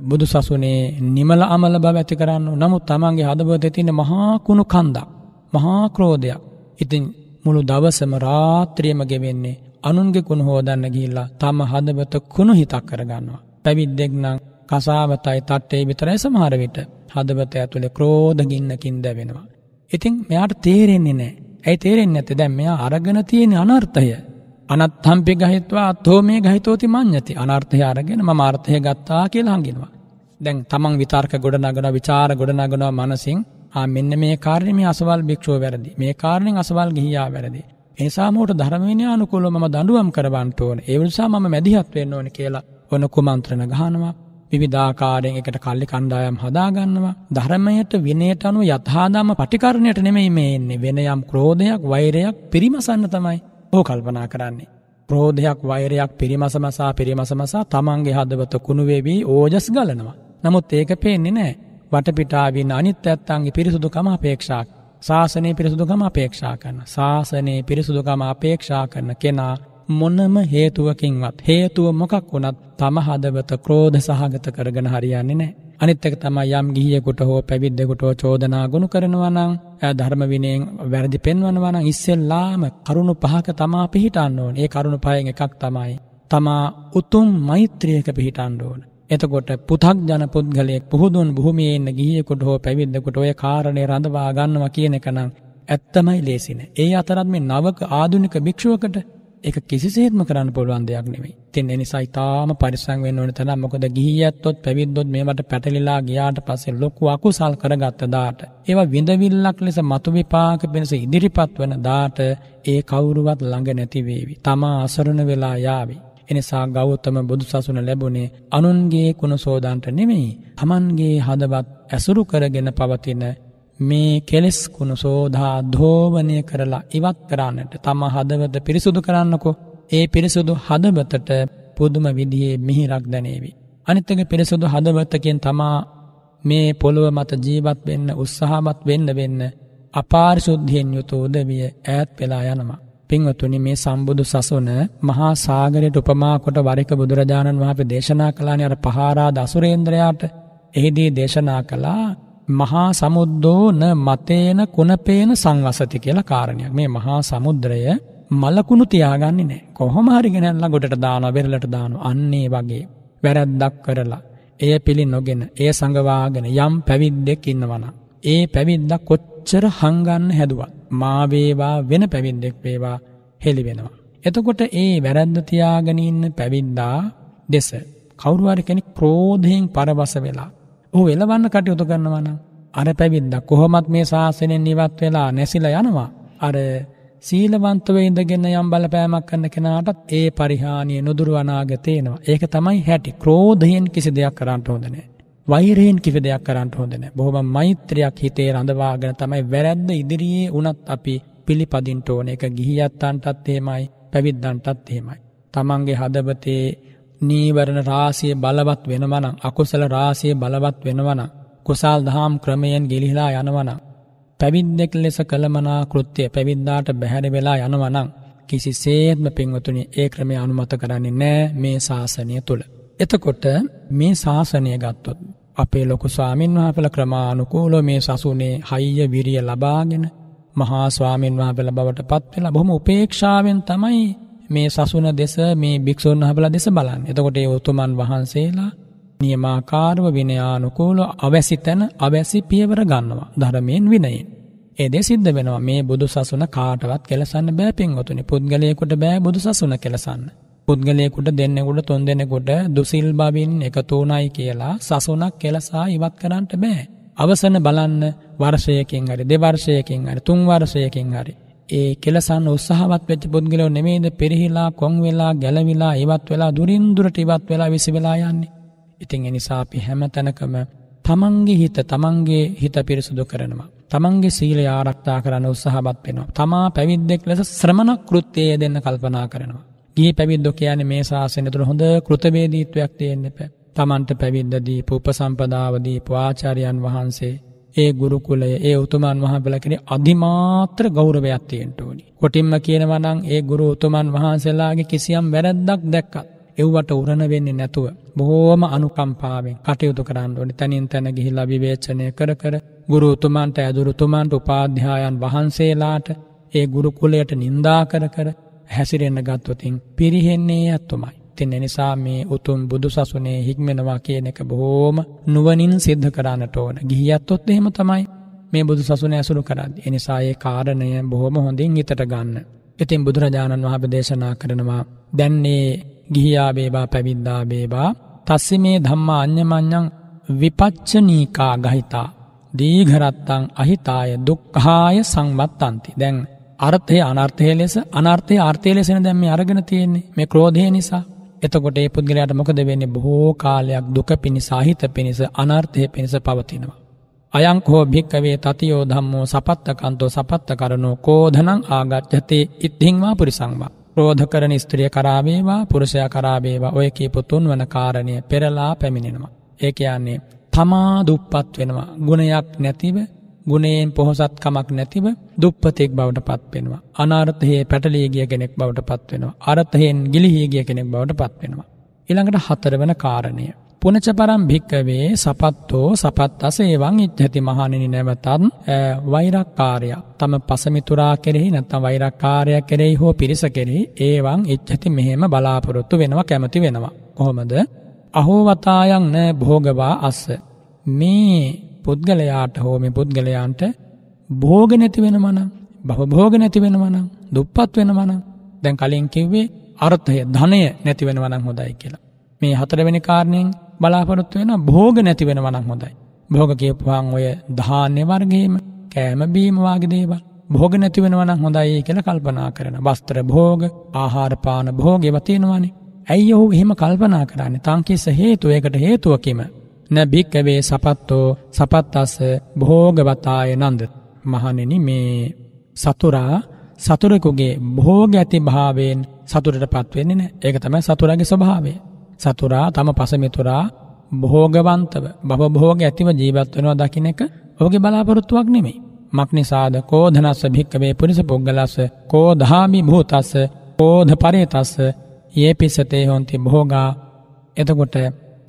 බුදු සසුනේ නිමල අමල බව ඇති කරන්න නමුත් තමන්ගේ හදබත තින මහාකුණු කන්දක් මහා ක්‍රෝධයක් ඉතින් මුළු දවසම රාත්‍රියම ගෙවෙන්නේ අනුන්ගේ කුණ හෝදන්න ගිල්ලා තම හදබත කුණු හිතක් කරගන්නවා. පැවිද්දෙක් නම් කසාවතයි තට්ටේ විතරයි සමහර විට හදවත ඇතුළේ ක්‍රෝධගින්නකින් දැවෙනවා. ඉතින් මෙයාට තේරෙන්නේ නෑ ඇයි තේරෙන් ඇත දැම් මෙයා අරගෙන තියෙන අනර්ථය. අනත් හම්පි ගහිත්වා අත්හෝ මේ ගහිතෝති මං්ඥති අනර්ථය අරගෙන ම මාර්ථය ගත්තා කියලා හඟෙනවා. දැන් තමන් විතර්ක ගොඩනගන විචාර ගොඩනගනවා මනසින් මෙන්න මේ කාරණය අසවල් භික්ෂෝ වැරදි මේ කාරණෙන් අසවල් ගිහියා වැරදි. ඒසාමෝට ධර්මවිනය අනුකොල ම දඩුවම් කරවන්ට ඕන ඒවනිසා ම මැදිහත් වෙන්න ඕන කියලා ඔන කුමන්ත්‍රණ ගහනවා විවිධාකාරයෙන් එකට කල්ලි කණ්ඩායම් හදාගන්නවා ධර්මයට විනයට අනු යත්හාදාම පටිකරණයට නෙමෙයි මේ එන්නේ වෙන යම් ක්‍රෝධයක් වෛරයක් පිරිමසන්න තමයි ඕ කල්පනා කරන්නේ. ප්‍රෝධයක් වෛරයක් පිරිමසමසා පිරිමසමසා තමන්ගේ හදවත කුණුවේවී ඕජස් ගලනවා. නමුත් ඒක පේන්නේ නෑ වටපිටාවින් අනිත් ඇත්තන්ගේ පිරිසුදුකම අපේක්ෂා ශාසනය පිරිසුදුකම අපේක්ෂා කරන. ශාසනයේ පිරිසුදුකම අපේක්ෂා කරන කෙනා මොනම හේතුවකින්වත් හේතුව මොකක් වුණත් තම හදවත ක්‍රෝධ සහගත කරගෙන හරියන්නේ නෑ. අනිත්තක තම යම් ගිහියකුට හෝ පැවිද්දකුට චෝදනා ගුණු කරනවනං ධර්ම විනයෙන් වැරදි පෙන්වනවන ඉස්සෙල්ලාම කරුණු පහක තමා පිහිටන්න ඕන ඒ කරුණු පයෙන් එකක් තමයි. තමා උතුම් මෛත්‍රියක පිහිටන්න ඕන. එතකොට පුතක් ජන පුද්ගලයෙක් පුහුදුන් බොහොමයෙන්න්න ගිහියකුට හෝ පැවිද්දකුට ඔය කාරණය රඳවා ගන්නවා කියන එකනම් ඇත්තමයි ලේසින. ඒ අතරත් මේ නවක ආදුනික භික්ෂුවකට එක කිසිසේත්ම කරන්න පුළුවන් දෙයක් නෙවෙයි. තින් එනිසා ඉතාම පරිසං වෙන්න ඕන තරම් මොකද ගිහියැත්තොත් පැවිද්දොත් මේවට පැටලිලා ගියාට පස්සේ ලොකු අකුසල් කරගත්ත දාට. ඒවා විඳවිල්ලක් ලෙස මතු විපාක පිණිස ඉදිරිපත් වන දාට ඒ කවුරුවත් ළඟ නැති වේවි. තමා අසරණ වෙලා යාවි. එනිසා ගෞතම බුදු සසුන ලැබුණේ අනුන්ගේ කුණ සෝදාන්ට නෙමෙයි. තමන්ගේ හදවත් ඇසුරු කරගෙන පවතින මේ කෙලෙස් කුණු සෝදා ධෝවනය කරලා ඉවත් කරන්නට තම හදවත පිරිසුදු කරන්නකො ඒ පිරිසුදු හදවතට පුදුම විදිහේ මිහිරක් දැනේවි. අනිත්තක පිරිසුදු හදවත්තකින් තමා මේ පොළොව මත ජීවත් වෙන්න උත්සාහමත් වෙන්න වෙන්න අපාරිශුද්ධියෙන් යුතු උදවිය ඈත් වෙලා යනවා. පින්වතුනි මේ සම්බුදු සසුන මහා සාගරයට උපමා කොට වරික බුදුරජාණන් වහන්සේ දේශනා කළානේ අර පහාරා දසුරේන්ද්‍රයාට එහිදී දේශනා කළා මහා සමුද්දෝන මතේන කුණපේන සංවසති කියලා කාරණයක්. මේ මහා සමුද්‍රය මලකුණු තියාගන්නේ නැහැ. කොහොම හරි ගෙනල්ලා ගොඩට දානවා, බෙරළට දානවා. අන්නේ වගේ වැරද්දක් කරලා එය පිළි නොගෙන එය සංගවාගෙන යම් පැවිද්දෙක් ඉන්නවනම් ඒ පැවිද්දා කොච්චර හංගන්න හැදුවත් මා වේවා වෙන පැවිද්දෙක් වේවා හෙළි වෙනවා. එතකොට ඒ වැරද්ද තියාගෙන ඉන්න පැවිද්දා දෙස කවුරු හරි කෙනෙක් ක්‍රෝධයෙන් පරවස වෙලා ඔහු එලවන්න කටයුතු කරනවා නම් අර පැවිද්දා කොහොමත් මේ ශාසනයෙන් ඉවත් වෙලා නැසිලා යනවා. අර සීලවන්තව ඉඳගෙන යම් බලපෑමක් කරන කෙනාටත් ඒ පරිහානිය නුදුරු අනාගතේනවා. ඒක තමයි හැටි. ක්‍රෝධයෙන් කිසි දෙයක් කරන්න හොඳ නැහැ. වෛරයෙන් කිසි දෙයක් කරන්න හොඳ නැහැ. බොහොම මෛත්‍රියක් හිතේ රඳවාගෙන තමයි වැරද්ද ඉදිරියේ වුණත් අපි පිළිපදින්න ඕනේ. ඒක ගිහියත්තන්ටත් එහෙමයි, පැවිද්දන්ටත් එහෙමයි. තමන්ගේ හදවතේ නීවරණ රාශිය බලවත් වෙනවා නම්, අකුසල රාශිය බලවත් වෙනවා නම්, කුසල් දහම් ක්‍රමයෙන් ගිලිහිලා යනවා නම් පැවිද්දෙක් ලෙස කළමනා කෘත්‍යය පැවිද්දාට බැහැර වෙලා යනවනං කිසි සේත්ම පින්වතුනි ඒ ක්‍රමය අනුමත කරන්නේ නෑ මේ ශාසනය තුළ. එතකොට මේ ශාසනය ගත්තොත්. අපේ ලොකු ස්වාමින් වහපල ක්‍රමානුකූලෝ මේ සසුනේ හයිය විරිය ලබාගෙන මහා ස්වාමීන් වහපල බවට පත් වෙලා බොහොම උපේක්ෂාවෙන් තමයි මේ සසුන දෙස මේ භික්‍ෂූන් වහපල දෙස බලන්න. එතකොට ඒ උතුමන් වහන්සේලා නියමාකාරව විනයානුකූල අවැසි තැන අවැසි පියවර ගන්නවා ධර්මයෙන් විනයෙන්. ඒ දේ සිද්ධ වෙනවා මේ බුදු සසුන කාටවත් කෙලසන්න බෑ පින්වතුනි පුද්ගලයෙකුට බෑ බුදු සසුන කෙලසන්න. පුද්ගලයෙකුට දෙන්නෙකුට තුන් දෙනෙකුට දුසිල් බවින් එකතු වුණයි කියලා සසුනක් කෙලසා ඉවත් කරන්නට බෑ. අවසන බලන්න වර්ෂයකින් හරි දෙවර්ෂයකින් හරි තුන් වර්ෂයකින් හරි. ඒ කෙලසන්න උත්සාහවත් වෙච්ච පුද්ගලයෝ නෙමෙයිද පෙරහිලා කොන් වෙලා ගැලවිලා ඉවත් වෙලා දුරින් දුරට ඉවත් වෙලා විසි වෙලා යන්නේ. ඉතින් එනිසා අපි හැම තැනකම තමන්ගේ හිත තමන්ගේ හිත පිරිසුදු කරනවා. තමන්ගේ සීලය ආරක්තා කරන්න උත්සාහවත් වෙනවා. තමා පැවිද්දෙක් ලෙස ශ්‍රමණක් කෘත්‍යය දෙන්න කල්පනා කරනවා. ගිහි පැවිද්දෝ කියන්නේ මේ ශාසනය තුළ හොඳ කෘතවේදීත්වයක් තියෙන්න එපා. තමන්ට පැවිද්ද දීපු උපසම්පදාව දීපු ආචාර්යයන් වහන්සේ ඒ ගුරුකුලය ඒ උතුමන් වහන්සේලා කෙරේ අධිමාත්‍ර ගෞරවයක් තියෙන්න ඕනි. කොටින්ම කියනවා නම් ඒ ගුරු උතුමන් වහන්සේලාගේ කිසියම් වැරැද්දක් දැක්කත් එව්වට උරණ වෙන්නේ නැතුව බොහෝම අනුකම්පාවෙන් කටයුතු කරන්න ඕනි. තනින් තැන ගිහිල්ලා විවේචනය කර කර ගුරු උතුමන්ට ඇදුරුතුමන්ට උපාධ්‍යායන් වහන්සේලාට ඒ ගුරුකුලයට නින්දා කර කර හැසිරෙන්න ගත්තොතින් පිරිහෙන්නේ ඇත්තුමයි. තින් එනිසා මේ උතුම් බුදු සසුනේ හික්මෙනවා කියන එක බොහෝම නුවනින් සිද්ධ කරන්නට ඕන. ගිහියත්තොත් එහෙම තමයි මේ බුදු සසුන ඇසුරු කරන්න. එනිසා ඒ කාරණය බොහොම හොඳින් හිතට ගන්න. ඉතින් බුදුරජාණන් වහබ දේශනා කරනවා දැන්නේ ගිහියා බේබා පැවිද්දා බේබා තස්සි මේ ධම්මා අඥමඥං විපච්චනීකා ගහිතා. දීඝරත්තං අහිතාය දුක්හාය සංවත්තන්ති. දැන් අර්ථය අනර්ථය ලෙස අනර්ථය අර්ථය ලෙසෙන දැම්ම අරගෙන තියෙන්නේ. මේ ක්‍රෝධය නිසා. එතකොට ඒ පුද්ගලයාට මොකද වෙන්නේ බොහෝ කාලයක් දුක පිණි සාහිත පිණිස අනර්ථය පිණිස පවතිනවා. අයංකෝ භික්කවේ තතියෝ ධම්මෝ සපත්තකන්තෝ සපත්ත කරනෝ කෝධනං ආගච්ඡතේ ඉත්හිංවා පුරිසංවා ක්‍රෝධ කරන ස්ත්‍රිය කරාවේවා පුරුෂයා කරාවේවා ඔය කියපු තුන්වන කාරණය පෙරලා පැමිණෙනවා. ඒ කියන්නේ තමා දුප්පත් වෙනවා. ගුණයක් නැතිව ගුණයෙන් පොහොසත්කමක් නැතිව දුප්පතෙක් බවට පත් වෙනවා. අනාර්ථයේ පැටලී ගිය කෙනෙක් බවට පත් වෙනවා. අර්ථයෙන් ගිලිහී ගිය කෙනෙක් බවට පත් වෙනවා. ඊළඟට හතරවන කාරණය. පුනච පරම් භික්කවේ සපත්තෝ සපත් අසේවන් ඉච්ඡති මහණෙනි නැවතත් වෛරක්කාරය තම පසමිතුරා කෙරෙහි නැත්නම් වෛරක්කාරය කෙරෙහි හෝ පිරිස කෙරෙහි ඒවන් ඉච්ඡති මෙහෙම බලාපොරොත්තු වෙනවා කැමති වෙනවා කොහොමද අහෝවතායන් න භෝගවා අස්ස මේ පුද්ගලයාට හෝ මේ පුද්ගලයන්ට භෝග නැති වෙනවනම් භව භෝග නැති වෙනවනම් දුප්පත් වෙනවනම් දැන් කලින් කිව්වේ අර්ථය ධනය නැති වෙනවනම් හොඳයි කියලා මේ හතරවෙනි කාරණයෙන් බලාපොරොත්තු වෙන භෝග නැති වෙන වනක් හොඳයි. භෝග කියපුහන් ඔය ධාන්‍ය වර්ගේම කෑම බීම වාගේ දේවල් භෝග නැති වෙනවනම් හොඳයි කියලා කල්පනා කරන. වස්ත්‍ර භෝග, ආහාර පාන භෝග ඒවා තියෙනවානේ. ඇයි ඔහු එහෙම කල්පනා කරන්නේ? තංකිස හේතුව ඒකට හේතුව කිම? න භික්කවේ සපත්තෝ සපත්තස්ස භෝගවතාය නන්ද. මහණෙනි මේ සතුරා සතුරෙකුගේ භෝග ඇති භාවයෙන් සතුරට පත්වෙන්නේ නැහැ. ඒක තමයි සතුරාගේ ස්වභාවය. සතුරා තම පසමිතුරා භෝගවන්තව බව භෝග ඇතිව ජීවත් වෙනවා දකින්න එක ඔහුගේ බලාපොරොත්තුවක් නෙමෙයි. මක්නිසාද කෝධනස්ස භික්කවේ පුරිස පුද්ගලස්ස කෝධාමි භූතස්ස කෝධ පරේතස්ස ඒ පිස්සතේ හොන්ති බොහෝගා එතකොට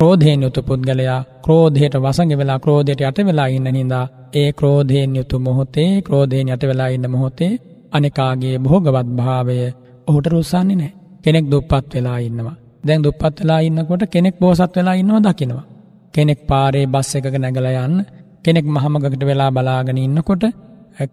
ක්‍රෝධයෙන් යුතු පුද්ගලයා ක්‍රෝධයට වසඟ වෙලා ක්‍රෝධයට යට වෙලා ඉන්න හින්දා ඒ ක්‍රෝධයෙන් යුතු මොහොතේ ක්‍රෝධයෙන් යට වෙලා ඉන්න මොහොතේ අනිකාගේ භෝගවත් භාවය ඔහුට රුස්සන්නේ නෑ කෙනෙක් දුප්පත් වෙලා ඉන්නවා. දැන් දුප්පත් වෙලා ඉන්නකොට කෙනෙක් බෝසත් වෙලා ඉන්නවා දකිනවා. කෙනෙක් පාරේ බස් එකක නැගලා යන්න කෙනෙක් මහමගකට වෙලා බලාගෙන ඉන්නකොට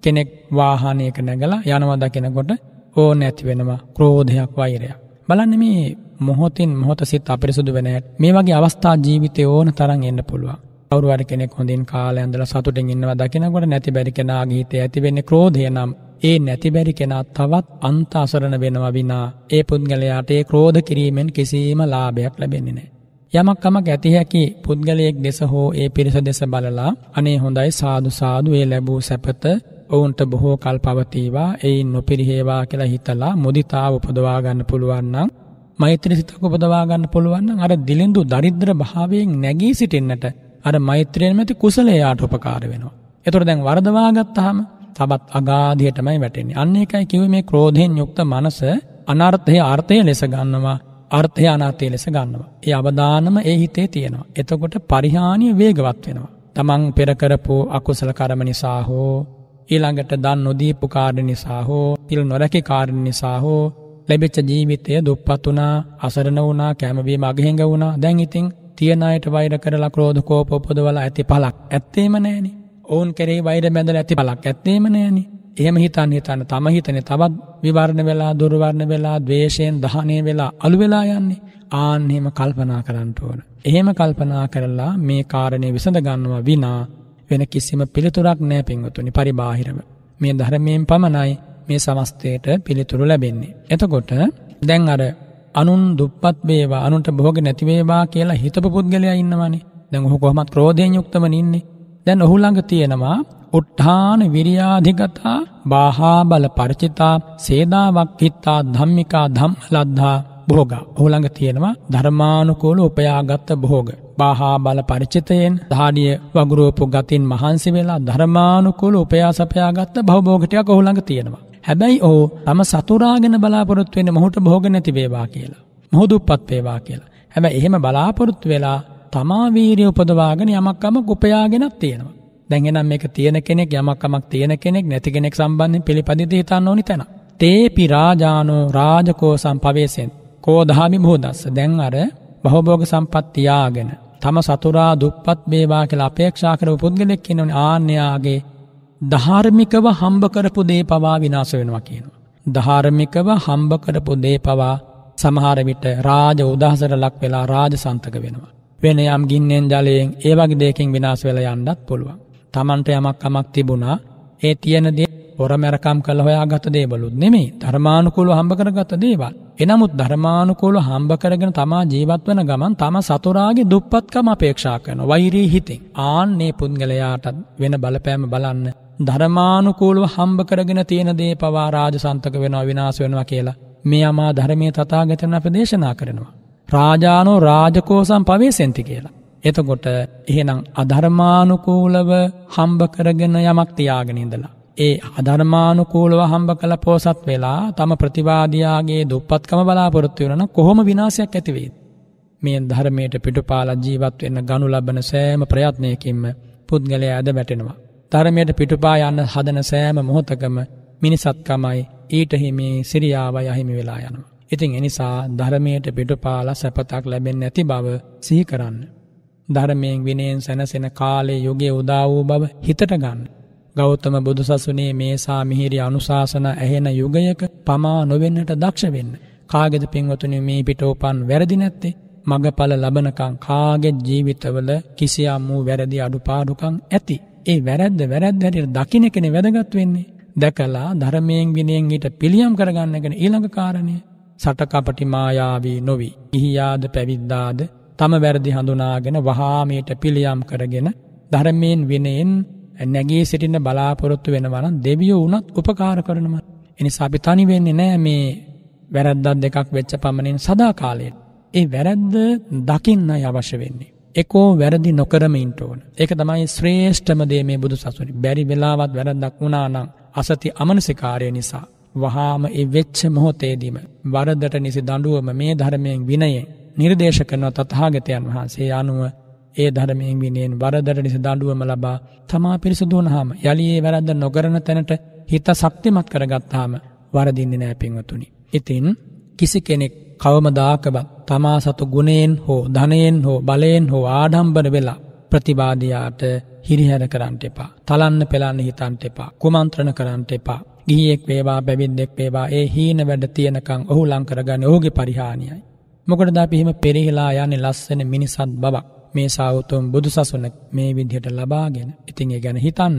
කෙනෙක් වාහනයක නැගලා යනවා දකිනකොට ඕ නැති වෙනවා ක්‍රෝධයක් වෛරයක්. බලන්න මේ මොහොතින් මොහොත සිත් අපිරිසුදු වෙන හැට මේ වගේ අවස්ථා ජීවිතය ඕන තරන් එන්න පුළුවන් කවරුවර කෙනෙක් හොඳින් කාලය ඇඳල සතුටින් ඉන්නවා දකිනකොට නැති බැරි කෙනාගේ හිතේ ඇතිවෙන්නේ ක්‍රෝධය නම් ඒ නැතිබැරි කෙනා තවත් අන්ත අසරණ වෙනවා විනා ඒ පුද්ගලයාට ඒ ක්‍රෝධ කිරීමෙන් කිසිීම ලාභයක් ලැබෙන්නේ නෑ. යමක්කමක් ඇති හැකි පුද්ගලයෙක් දෙස හෝ ඒ පිරිස දෙස බලලා අනේ හොඳයි සාදු සාදු ඒ ලැබූ සැපත ඔවුන්ට බොහෝ කල් පවතීවා එයින් නොපිරිහේවා කියලා හිතලා මුදිතාව උපදවාගන්න පුළුවන්නම් මෛත්‍රී සිතක උපදවාගන්න පුළුවන් අර දිලිඳු දරිද්‍ර භාවයෙන් නැගී සිටින්නට අර මෛත්‍රියෙන් මැති කුසලයාට උපකාර වෙනවා. එතකොට දැන් වරදවාගත්තාම තවත් අගාධයටමයි වැටෙන්නේ. අන්න එකයි කිව්වේ මේ ක්‍රෝධයෙන් යුක්ත මනස අනර්ථයේ අර්ථය ලෙස ගන්නවා. අර්ථය අනාර්ථය ලෙස ගන්නවා. ඒ අවදානම ඒ හිතේ තියෙනවා. එතකොට පරිහානිය වේගවත් වෙනවා. තමන් පෙර කරපු අකුසල කර්ම නිසා හෝ ඊළඟට දන් නොදීපු කාරණ නිසා හෝ තිල් නොරැකි කාරණ නිසා හෝ ලැබෙච්ච ජීවිතය දුප්පත් වුණා අසරණ වුණා කැමවීම අගහිඟ වුණා. දැන් ඉතින් තියන අයට වෛර කරලා ක්‍රෝධ කෝප උපදවලා ඇති පළක් ඇත්තේම නෑනේ ඔවුන් කෙරේ වෛර බැඳලා ඇති පළක් ඇත්තේම නෑනේ එහෙම හිතන්න හිතන්න තම හිතනේ තවත් විවරණ වෙලා දුර්වර්ණ වෙලා ද්වේෂයෙන් දහනය වෙලා අලු වෙලා යන්නේ. ආන් එහෙම කල්පනා කරන්න ඕන. එහෙම කල්පනා කරලා මේ කාරණේ විසඳ ගන්නවා විනා වෙන කිසිම පිළිතුරක් නෑ පින්වතුනි පරිබාහිරව. මේ ධර්මයෙන් පමණයි මේ සමස්තයට පිළිතුරු ලැබෙන්නේ. එතකොට දැන් අර අනුන් දුප්පත් වේවා අනුන්ට භෝග නැති වේවා කියලා හිතපු පුද්ගලයා ඉන්නවනේ. දැන් ඔහු කොහොමත් ක්‍රෝධයෙන් යුක්තව ඉන්නේ. දැන් ඔහු ළඟ තියෙනවා උට්ඨාන විරියාධිගතා බාහා බල පරිචිතා සේදාවක් හිත්තා ධම්මිකා ධම්මලද්ධා භෝග. ඔහු ළඟ තියෙනවා ධර්මානුකූල උපයාගත් භෝග. බාහා බල පරිචිතයෙන් ධාඩිය වගුරුවපු ගතින් මහන්සි වෙලා ධර්මානුකූල උපයා සපයාගත්ත භවභෝගටයක් ඔහු ළඟ තියෙනවා. හැබැයි ඕ තම සතුරාගෙන බලාපොරොත්තු වෙන මොහොට භෝග නැති වේවා කියලා. මොහොදුප්පත් වේවා කියලා. හැබැයි එහෙම බලාපොරොත්තු වෙලා තමා වීරිය උපදවාගෙන යමක්කම උපයාගෙනත් තියෙනවා. දැන් එනම් මේක තියෙන කෙනෙක් යමක්කමක් තියෙන කෙනෙක් නැති කෙනෙක් සම්බන්ධයෙන් පිළිපදිත හිතන්න ඕනි තැන. තේපි රාජානෝ රාජකෝ සම්පවේසෙන් කෝධාමි බෝදස්ස දැන් අර බහුභෝග සම්පත් තියාගෙන තම සතුරා දුප්පත් වේවා කියලා අපේක්ෂා කරපු පුද්ගලෙක් ඉන්නවනේ ආන්‍යයාගේ ධාර්මිකව හම්බ කරපු දේ පවා විනාශ වෙනවා කියනවා. ධාර්මිකව හම්බ කරපු දේ පවා සමහර විට රාජ උදහසට ලක් වෙලා රාජ සන්තක වෙනවා. වෙන යම් ගින්නෙන් ජලයෙන් ඒ වගේ දෙයකින් විනාශ වෙලා යන්නත් පුළුවන්. Tamanට යමක් කමක් තිබුණා ඒ තියෙන දේ හොරමැරකම් කළ හොයාගත දේවලුත් නෙමෙයි ධර්මානුකූලව හම්බ කරගත්ත දේවල්. එනමුත් ධර්මානුකූලව හම්බ කරගෙන තමා ජීවත් වන ගමන් තම සතුරාගේ දුප්පත්කම අපේක්ෂා කරන වෛරී හිතෙන් ආන්නේ පුද්ගලයාටත් වෙන බලපෑම බලන්න ධර්මානුකූලව හම්බ කරගෙන තියෙන දේ පවා රාජ සන්තක වෙනවා විනාශ වෙනවා කියලා මේ අමා ධර්මයේ තථාගතයන් අප දේශනා කරනවා. රාජානෝ රාජකෝසම් පවේසෙන්ති කියලා. එතකොට එහෙනම් අධර්මානුකූලව හම්බ කරගෙන යමක් තියාගෙන ඉඳලා ඒ අධර්මානුකූලව හම්බ කළ පෝසත් වෙලා තම ප්‍රතිවාදයාගේ දුප්පත්කම බලාපොරොත්තු වෙන කොහොම විනාශයක් ඇතිවේද. මේ ධර්මයට පිටුපාල ජීවත් වෙන්න ගනු ලබන සෑම ප්‍රයත්නයකින්ම පුද්ගලය ඇද වැටෙනවා. ධර්මයට පිටුපා යන්න හදන සෑම මොහොතකම මිනිසත්කමයි ඊට හිමි සිරියාවයි අහිමි වෙලා යනවා. ඉතින් එනිසා ධර්මයට පිටුපාල සැපතක් ලැබෙන් නැති බව සිහි කරන්න. ධර්මයෙන් විනයෙන් සැනසෙන කාලේ යුගේ උදා වූ බව හිතට ගන්න. ගෞතම බුදුසසුනේ මේසා මිහිරි අනුශාසන ඇහෙන යුගයක පමා නොවෙන්නට දක්ෂ වෙන්න. කාගෙද පින්වතුනි මේ පිට උපන් වැරදි නැත්තේ මගඵල ලබනකං කාගෙත් ජීවිතවල කිසියම් වූ වැරදි අඩුපාඩුකම් ඇති. ඒ වැරැද්ද වැරැද්ද හැටියට දකින්න කෙනෙක් වැදගත් වෙන්නේ. දැකලා ධර්මයෙන් විනයෙන් ඊට පිළියම් කරගන්න කෙන ඊළඟ කාරණය සටකපටි මායාවී නොවි. ගිහියාද පැවිද්දාද තම වැරදි හඳුනාගෙන වහාමීට පිළියම් කරගෙන ධර්මයෙන් විනයෙන් නැගී සිටින්න බලාපොරොත්තු වෙනවනම් දෙවියෝ වුණත් උපකාර කරනම. එනිසා අපි තනි වෙන්නේ නෑ මේ වැරද්දක් දෙකක් වෙච්ච පමණින් සදා කාලයෙන්. ඒ වැරද්ද දකින්නයි අවශ්‍ය වෙන්නේ. එකෝ වැරදි නොකරම ඉන්ට ඕන. ඒක තමයි ශ්‍රේෂ්ඨමදේ මේ බුදු සසුනි බැරි වෙලාවත් වැරදක් වුණානං අසති අමනසිකාරය නිසා. වහාම එ වෙච්ච මොහොතේදීම වරදට නිසි දඩුවම මේ ධර්මයෙන් විනයෙන් නිර්දේශ කරනවා තත්හාගතයන් වහන්සේ අනුව ඒ ධර්මයෙන් විනයෙන් වරදට නිසි දඩුවම ලබා තමා පිරිසුදුවනහාම යළියේ වැරද්ද නොකරන තැනට හිත සක්තිමත් කරගත්තාම වරදින්නේ නෑ පින්වතුනි. ඉතින් කිසි කෙනෙක් කවමදාකවත් තමා සතු ගුණයෙන් හෝ ධනයෙන් හෝ බලයෙන් හෝ ආඩම්බර වෙලා ප්‍රතිබාධයාට හිරිහැර කරන්නට එපා. තලන්න පෙළන්න හිතන්ට එපා. කුමන්ත්‍රණ කරන්නට එපා. ගිහියෙක් වේවා පැවිද්දෙක් වේවා ඒ හීන වැඩ තියනකං ඔහු ලංකරගන්න ඕගේ පරිහානියයි. මොකට ද පිහිම පෙරිහිලා යන්නේ ලස්සන මිනිසත් බවක් මේ සෞතුම් බුදු සසුන මේ විදිහට ලබාගෙන ඉතින් ඒ ගැන හිතන්න.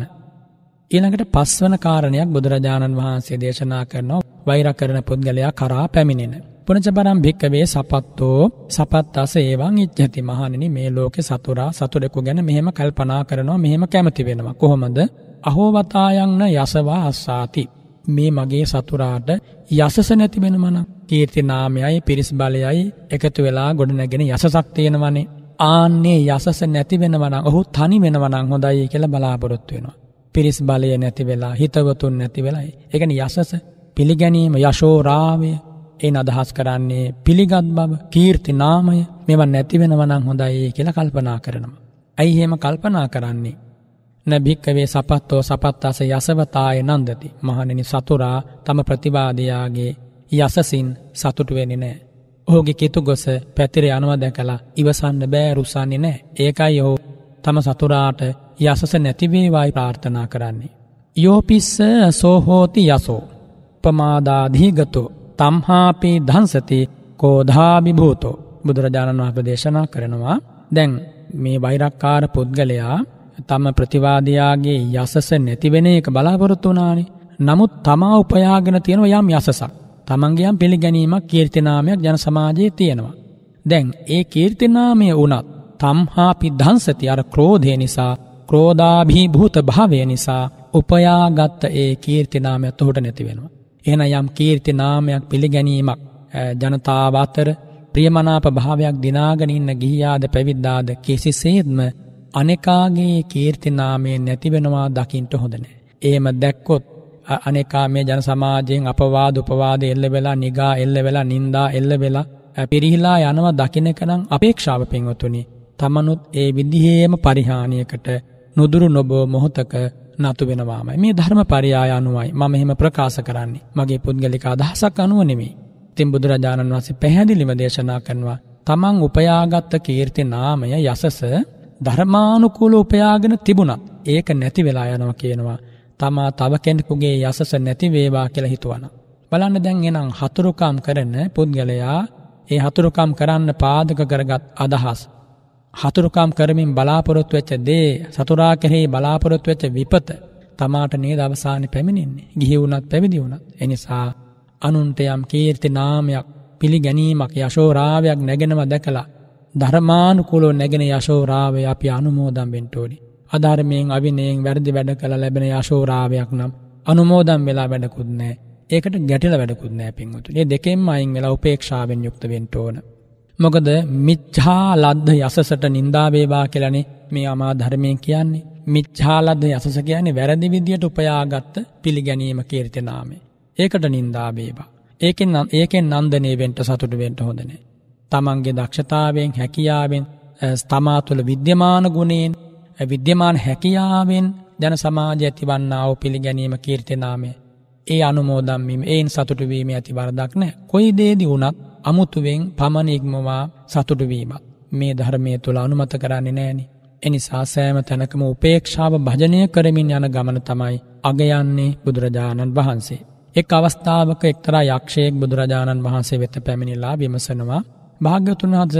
ඊළඟට පස්වන කාරණයක් බුදුරජාණන් වහන්සේ දේශනා කරනවා වෛර කරන පුද්ගලයා කරා පැමිණෙන. පුනචපරම් භික්කවේ සපත්තෝ සපත් අස ඒවන් ඉච්චති මහණනි මේ ලෝකෙ සතුරා සතුරෙකු ගැන මෙහෙම කල්පනා කරනවා මෙහෙම කැමති වෙනවා. කොහොමද අහෝවතායන්න යසවා අස්සාති. මේ මගේ සතුරාට යසස නැති වෙනමන කීර්ති නාමයයි පිරිස් බලයයි එකතු වෙලා ගොඩනැගෙන යසසක් තියෙනවනේ ආන්නේ යසස නැති වෙනවන ඔහු තනි වෙනවනං හොඳයි කියල බලාපොරොත්තු වෙනවා. පිරිස් බලය නැති වෙලා හිතවතුන් නැති වෙලායි. එකන යසස පිළිගැනීම යශෝරාවය ඒ අදහස් කරන්නේ පිළිගත් බව කීර්ති නාමය මෙව නැතිවෙනවනං හොඳයි කියලා කල්පනා කරනවා. ඇයි හෙම කල්පනා කරන්නේ. නැභික්කවේ සපත්තෝ සපත් අස යසවතාය නන්දති මහණනි සතුරා තම ප්‍රතිවාදයාගේ යසසින් සතුටු වෙනි නෑ. ඔහුගේ කිතු ගොස පැතිර යනව දැකලා ඉවසන්න බෑ රුසන්නේ නෑ. ඒකයි ඔහු තම සතුරාට යසස නැතිවේවායි ප්‍රාර්ථනා කරන්නේ. යෝපිස්ස සෝහෝති යසෝ. පමාදාධීගතෝ තම්හාපී ධන්සති කෝධාභිභූතෝ බුදුරජාණන් වහ දේශනා කරනවා. දැන් මේ වෛරක්කාර පුද්ගලයා තම ප්‍රතිවාදයාගේ යසස නැතිවෙන එක බලාපොරොත්තු වනානි නමුත් තමා උපයාගෙන තියෙනව යම් යසසක්. තමන්ගේයම් පිළිගැනීමක් කීර්තිනාමයක් ජන සමාජයේ තියෙනවා. දැන් ඒ කීර්තිනාමය වනත් තම්හාපි ධන්සති අර ක්‍රෝධය නිසා ක්‍රෝධාභී භූත භාවය නිසා උපයාගත්ත ඒ කීර්තිනාමයක් ඔහුට නැතිවෙනවා. එන යම් කීර්ති නාමයක් පිළිගැනීමක් ජනතාව අතර ප්‍රියමනාප භාවයක් දිනාගෙන ඉන්න ගිහියාද පැවිද්දාද කිසි සේත්ම අනෙකාගේ කීර්තිනාමය නැතිවෙනවා දකිින්ට හොඳනෑ. ඒම දැක්කොත් අනෙකා මේ ජන සමාජයෙන් අපවාද උපවාද එල්ල වෙලා නිගා එල්ල වෙලා නින්දා එල්ල වෙලා පිරිහිලා යනවා දකිනකනම් අපේක්ෂාව පෙන්වතුනි. තමනුත් ඒ විදිහේම පරිහානියකට නුදුරු නොබෝ මොහොතක නතු වෙනවාමයි මේ ධර්ම පරියාය අනුවයි මම එහෙම ප්‍රකාශ කරන්නේ මගේ පුද්ගලික අදහසක් අනුව නෙමේ. තින් බුදුරජාණන් වහන්සේ පැහැදිලිම දේශනා කරනවා තමන් උපයාගත්ත කීර්ති නාමය යසස ධර්මානුකූල උපයාගෙන තිබුණත් ඒක නැති වෙලා යනව කියනවා තමා තව කෙනෙකුගේ යසස නැති වේවා කියලා හිතුවන. බලන්න දැන් එනම් හතුරුකම් කරන පුද්ගලයා ඒ හතුරුකම් කරන්න පාදක කරගත් අදහස්. හතුරුකම් කරමින් බලාපොරොත්තු වෙච්ච දේ සතුරා කෙරෙහි බලාපොරොත්තු වෙච්ච විපත තමාට නේද අවසානය පැමිණෙන්නේ? ගිහි වුණත් පැවිදි වුණත්. එනිසා අනුන්ට යම් කීර්ති නාමයක් පිළිගැනීමක් යශෝරාවයක් නැගෙනව දැකලා ධර්මානුකුලෝ නැගෙන යශෝරාවය අපි අනුමෝදම් වෙන්ටෝඩි අධර්මයෙන් අවිනයෙන් වැරදි වැඩ කළ ලැබෙන යශෝරාවයක් නම් අනුමෝදම් වෙලා වැඩකුත් නෑ ඒකට ගැටල වැඩකුත් නෑ පින්වතු ඒ දෙකෙන් අයින් වෙලා උපේක්ෂාවෙන් යුක්ත වෙන්ටෝන මොකද මිච්ඡා ලද්ද යසසට නින්දාවේවා කියලනේ මේ අමා ධර්මය කියන්නේ. මිච්ඡාලද්ද යසස කියන්නේ වැරදි විදියට උපයාගත්ත පිළිගැනීම කීර්තිනාමේ. ඒකට නින්දාවේවා. ඒකෙන් ඒකෙන් නන්දනය වෙන්ට සතුට වෙන්ට හොඳනේ. තමන්ගේ දක්ෂතාවෙන් හැකියාවෙන් තමා තුළ විද්‍යමාන ගුණයෙන් විද්‍යමාන හැකියාවෙන් ජන සමාජ ඇතිවන්නාව පිළිගැනීම කීර්තිනාමේ. ඒ අනුමෝදම්වීම එයින් සතුටුවීම ඇති වරදක් නෑ කොයි දේදි වුනත් අමුතුවෙන් පමණඉක්මවා සතුටුවීමත් මේ ධර්මය තුළ අනුමත කරන්නේ නෑනි. එනිසා සෑම තැනකම උපේක්ෂාව භජනය කරමින් යන ගමන තමයි අගයන්නේ බුදුරජාණන් වහන්සේ. එක් අවස්ථාවක එක්තරා යක්ෂයෙක් බුදුරජාණන් වහන්සේ වෙත පැමිණිලා විමසනවා භාග්‍යතුන් වහස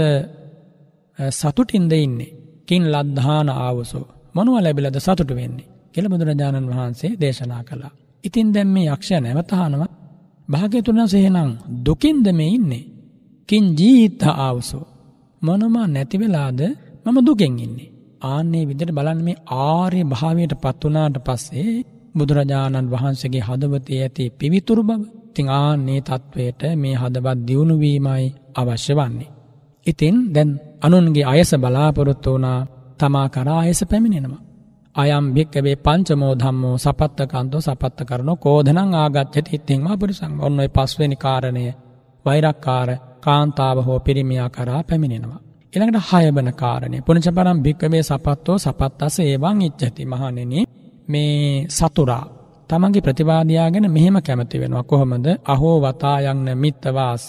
සතුටින්ද ඉන්නේ කින් ලද්ධාන ආවසෝ මොනුව ලැබිලද සතුට වෙන්නේ කෙළ බුදුරජාණන් වහන්සේ දේශනා කළා. ඉතින් දැම් මේ යක්ෂය නැවතහනවා භාග්‍යතුන් සේනම් දුකින්ද මේ ඉන්නේ කින් ජීහිත්හ ආවසෝ. මොනමා නැතිවෙලාද මම දුකෙන් ඉන්නේ. ආන්නේ විදිට බලන් මේ ආර්ය භාවයට පත්වනාට පස්සේ බුදුරජාණන් වහන්සේගේ හදවතේ ඇති පිවිතුරු බව තිං ආන්නේ තත්ත්වයට මේ හදවත් දියුණුවීමයි අවශ්‍ය වන්නේ. ඉතින් දැන් අනුන්ගේ අයස බලාපොරොත්තු වනා තමා කරා අයස පැමිණෙනවා. අයම් භික්කවේ පංචමෝ ධම්මෝ සපත්තකන්තෝ සපත්ත කරනු කෝදනං ආගච්චති ඉත්තිංම පුරිසං. ඔන්නොයි පස්වෙනි කාරණය. වෛරක්කාර කාන්තාව හෝ පිරිමියා කරා පැමිණෙනවා. එළඟට හයබන කාරණය. පුනිචපරම් භික්කවේ සපත්තෝ සපත්තස ඒවන් ඉච්චති මහනෙන මේ සතුරා තමන්ගේ ප්‍රතිවාදයාගෙන මෙහෙම කැමති වෙනවා. කොහොමද? අහෝ වතායන්න මිත්තවාස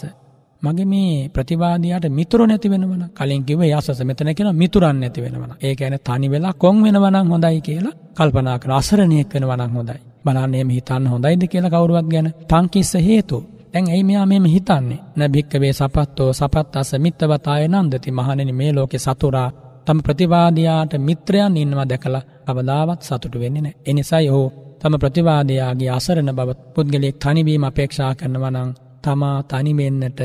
මගේ මේ ප්‍රතිවාදයාට මිතුර නැති වෙනවන කලින් කිව යසස මෙතන කියලා මිතුරන් නැති වෙනවන ඒ ඇන තනි වෙලා කොන් වෙනවනං හොඳයි කියලා කල්පනා කර අසරණයෙක් වෙන වනක් හොඳයි බලන්නේ හිතන්න හොඳයිද කියලා කවරුවත් ගැන තංකිස්ස හේතු. දැන් ඇයි මෙයා මෙම හිතන්නේ? න භික්කවේ සපත්තෝ සපත් අස මිත්තවතාය නන්දති මහණෙන මේ ලෝකෙ සතුරා තම ප්‍රතිවාදයාට මිත්‍රයන් ඉන්නවා දැකලා කවදාවත් සතුටු වෙන්නේ නෑ එනිසයි ඔහු තම ප්‍රතිවාදයාගේ අසරණ බව පුද්ගලයෙක් තනිවීම අපේක්ෂා කරනවනං තමා තනිවෙන්නට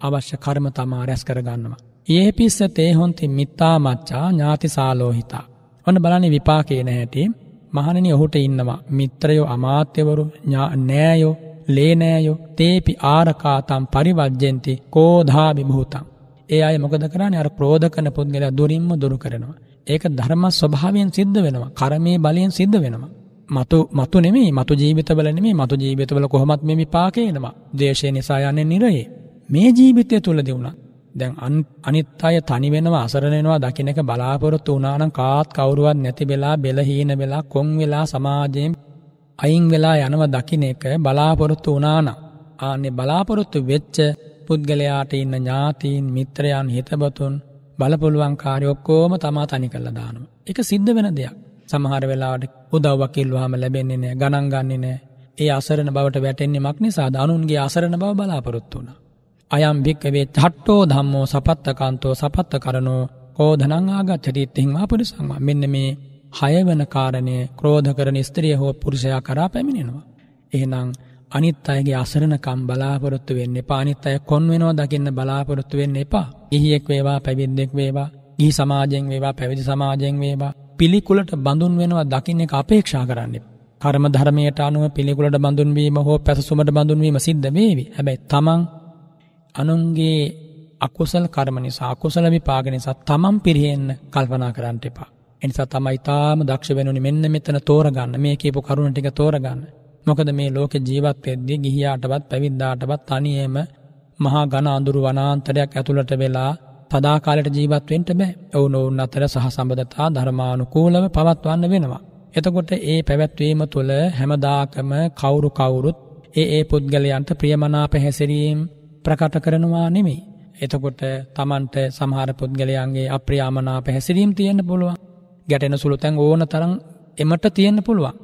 අවශ්‍ය කර්ම තමා රැස් කරගන්නවා. ඒ පිස්ස තේහොන්ති මිත්තා මච්චා ඥාති සාලෝහිතා. ඔන්න බලනි විපාකේන හැටි මහණනි ඔහුට ඉන්නවා මිත්‍රයෝ අමාත්‍යවරු නෑයෝ ලේනෑයෝ තේපි ආරකාතම් පරිවජ්ජෙන්ති කෝධා විභූතම්. ඒ අය මොකද කරන්නේ අර ක්‍රෝධ කරන පුද්ගලයා දුරින්ම දුරු කරනවා. ඒක ධර්ම ස්වභාවයෙන් සිද්ධ වෙනවා. කර්මයේ බලයෙන් සිද්ධ වෙනවා. මතු මතු නෙමෙයි මතු ජීවිතවල නෙමෙයි මතු ජීවිතවල කොහොමත් මේ විපාකේ එනවා. ද්වේෂය නිසා යන්නේ නිරයේ. මේ ජීවිතය තුලදී වුණා. දැන් අනිත් අය තනි වෙනවා අසරණ වෙනවා දකින්න එක බලාපොරොත්තු වුණා නම් කාත් කවුරුවත් නැති වෙලා බෙලහීන වෙලා කොන් වෙලා සමාජයෙන් අයින් වෙලා යනව දකින්න එක බලාපොරොත්තු වුණා නම් ආන්නේ බලාපොරොත්තු වෙච්ච පුද්ගලයාට ඉන්න ඥාතීන් මිත්‍රයන් හිතබතුන් බලපොළුවන් කාර්ය ඔක්කොම තමා තනි කරලා දානවා. ඒක සිද්ධ වෙන දෙයක්. සමහර වෙලාවට උදව්වක් ඉල්ලුවාම ලැබෙන්නේ නැහැ, ගණන් ගන්නේ නැහැ. ඒ අසරණ බවට වැටෙන්නේ මක් නිසාද? අනුන්ගේ අසරණ බව බලාපොරොත්තු වුණා. අයම් භික්කවේ චට්ටෝ ධම්මෝ සපත්තකන්තෝ සපත්ත කරනෝ කෝධනං ආගච්ඡති තිංවා පුරිසංවා මෙන්න මේ හයවන කාරණය ක්‍රෝධ කරන ස්ත්‍රිය හෝ පුරුෂයා කරා පැමිණෙනවා. එහෙනම් අනිත් අයගේ අසරණකම් බලාපොරොත්තු වෙන්න එපා. අනිත් අය කොන් වෙනවා දකින්න බලාපොරොත්තු වෙන්න එපා. ගිහියෙක් වේවා පැවිද්දෙක් වේවා ගිහි සමාජයෙන් වේවා පැවිදි සමාජයෙන් වේවා. පිළිකුලට බඳුන් වෙනවා දකින්න එක අපේක්ෂා කරන්න කර්ම ධර්මයට අනුව පිළිකුලට බඳුන් වීම හෝ පැසසුමට බඳුන් වීම සිද්ධ වේවි. හැබැයි තමන් අනුන්ගේ අකුසල් කර්ම නිසා අකුසල විපාක නිසා තමන් පිරිහෙන්න කල්පනා කරන්නට එපා. එනිසා තමයි තාම දක්ෂ වෙනුනි මෙන්න මෙතන තෝරගන්න මේ කියපු කරුණ ටික තෝරගන්න. මොකද මේ ලෝකෙ ජීවත් වෙද්දී ගිහියාටවත් පැවිද්දාටවත් තනියම මහා ඝන අඳුරු වනාන්තරයක් ඇතුළට වෙලා තදාකාලයට ජීවත් වෙන්න බෑ. ඔවුනොවුන් අතර සහ සම්බන්ධතා ධර්මානුකූලව පවත්වන්න වෙනවා. එතකොට ඒ පැවැත්වීම තුළ හැමදාකම කවුරු කවුරුත් ඒ ඒ පුද්ගලයන්ට ප්‍රියමනාප හැසිරීම් ප්‍රකට කරනවා නෙමෙයි. එතකොට තමන්ට සමහර පුද්ගලයන්ගේ අප්‍රියාමනා පැහැසිරීම් තියෙන්න්න පුළුවන් ගැටෙන සුළු තැන් ඕන තරම් එමට තියෙන්න්න පුළුවන්.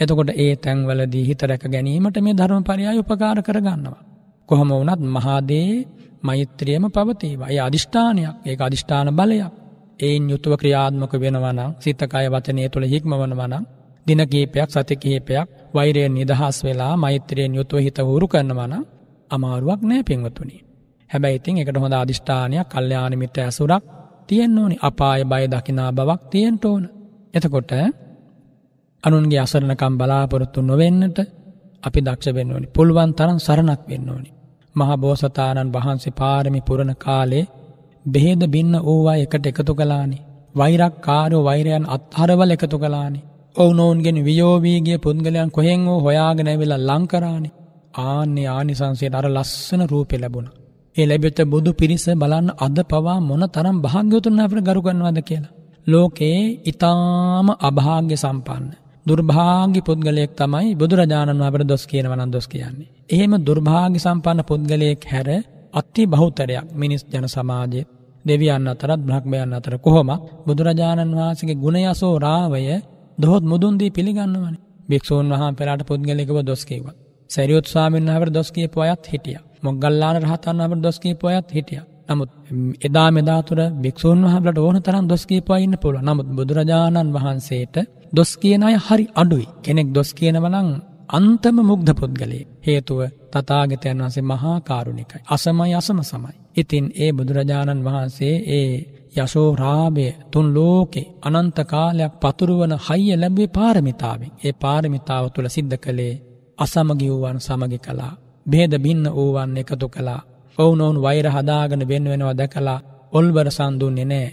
එතකොට ඒ තැන්වලදී හිත රැක ගැනීමට මේ ධර්ම පරයා උපකාර කරගන්නවා. කොහොම වනත් මහාදේ මෛත්‍රියම පවතිවා ඒ අධිෂ්ඨානයක් ඒ අධිෂ්ඨාන බලයක් ඒන් යුතුව ක්‍රියාත්මක වෙනවනම් සිතකය වචනය තුළ හික්ම වනවනම් දින කීපයක් සති කිහිපයක් වෛරයෙන් නිදහස් වෙලා මෛත්‍රයෙන් යුතුව හිත හුරු කරනවනම් අමාරුවක් නෑ පින්වතුනි. හැබැයි ඉතින් එකට හොඳ අධිෂ්ඨානයක් කල්්‍යයාන මිත්‍ර ඇසුරක් තියෙන් ඕනි අපාය බය දකිනා බවක් තියෙන්ට ඕන. එතකොට අනුන්ගේ අසරණකම් බලාපොරොත්තු නොවෙන්නට අපි දක්ෂ වෙන්න ඕනි පුළුවන් තරම් සරණක් වෙන්න ඕනි. මහ බෝසතාණන් වහන්සේ පාරමි පුරණ කාලේ බෙහෙද බින්න ඕවා එකට එකතු කලානි. වෛරක් කාරෝ වෛරයන් අත්හරවල එකතු කලානි. ඔවුනොවන්ගෙන් වියෝවීගේ පුද්ගලයන් කොහෙන් වෝ හොයාගෙනැවෙලා ලංකරානි ආන්නේ ආනිසංසයට අර ලස්සන රූපෙ ලැබුණ. ඒ ලැබෙත බුදු පිරිස බලන්න අද පවා මොන තරම් භාග්‍යතුන් අපට ගරුගන්නවද කියලා. ලෝකයේ ඉතාම අභාග්‍ය සම්පන්න. දුර්භාග්‍ය පුද්ගලයෙක් තමයි බුදුරජාණන් අපට දොස් කියනවනන් දොස් කියන්නේ. එහෙම දුර්භාග්‍ය සම්පන්න පුද්ගලයෙක් හැර අත්ති බහුතරයක් මිනිස් ජන සමාජය දෙවියන් අතරත් බ්‍රහ්මයන් අතර කොහොම බුදුරජාණන් වහන්සගේ ගුණයසෝ රාවය දොහොත් මුදුන්දී පිළිගන්නවන භික්‍ෂූන් වහා පෙලාට පුද්ගලෙකව දොස්කේවත්. සැරියොත් ස්වාමීන් වහන්සේ දොස් කියපු අයත් හිටියා. මොග්ගල්ලාන රහතන් වහන්සේ දොස් කියපු අයත් හිටියා. නමුත් එදා මෙදා තුර භික්ෂූන් වහන්සේලාට ඕන තරම් දොස් කියපු අය ඉන්න පුළුවන්. නමුත් බුදුරජාණන් වහන්සේට දොස් කියන අය හරි අඩුයි. කෙනෙක් දොස් කියනවා නම් අන්තම මුග්ධ පුද්ගලයෙක්. හේතුව තථාගතයන් වහන්සේ මහා කරුණිකයි. අසමයි අසම සමයි. ඉතින් ඒ බුදුරජාණන් වහන්සේ ඒ යශෝ රාභය තුන් ලෝකේ අනන්ත කාලයක් පතුරවන හයිය ලැබුවේ පාරමිතාවෙන්. ඒ පාරමිතාව තුල සිද්ධ කළේ අසමගි වූවන් සමගි කලා. බේද බින්න වූවන් එකතු කලා. ඔවුනොවුන් වෛර හදාගෙන වෙන් වෙනවා දැකලා ඔල්බර සන්දුන්නේ නෑ.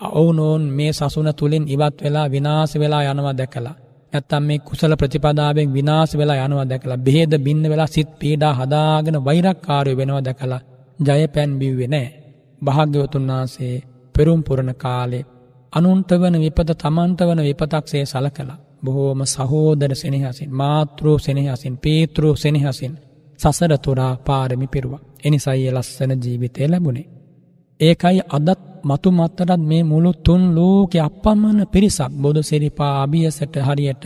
ඔවුනෝන් මේ සසුන තුළින් ඉවත් වෙලා විනාස වෙලා යනවා දැකලා. ඇත්තම් මේ කුසල ප්‍රතිපදාවෙන් විනාස වෙලා යනවා දැකලා බෙහෙද බින්න වෙලා සිත් පීඩා හදාගෙන වෛරක්කාරය වෙනවා දැකලා ජය පැන් බිව්වේ නෑ. භාග්‍යවතුන් වහන්සේ පෙරුම් පුරණ කාලේ අනුන්ට වන විපත තමන්ට වන විපතක්සේ සල කලා. බොහෝම සහෝදර සෙනහසින් මාතෘූ සෙනහසින් පේතෘූ සෙනහසින් සසරතුරා පාරමි පිරුවා. එනිසයි ලස්සන ජීවිතය ලැබුණේ. ඒකයි අදත් මතු මත්තරත් මේ මුළු තුන් ලෝක අපපමණ පිරිසක් බොදු සිරිපා අභියසට හරියට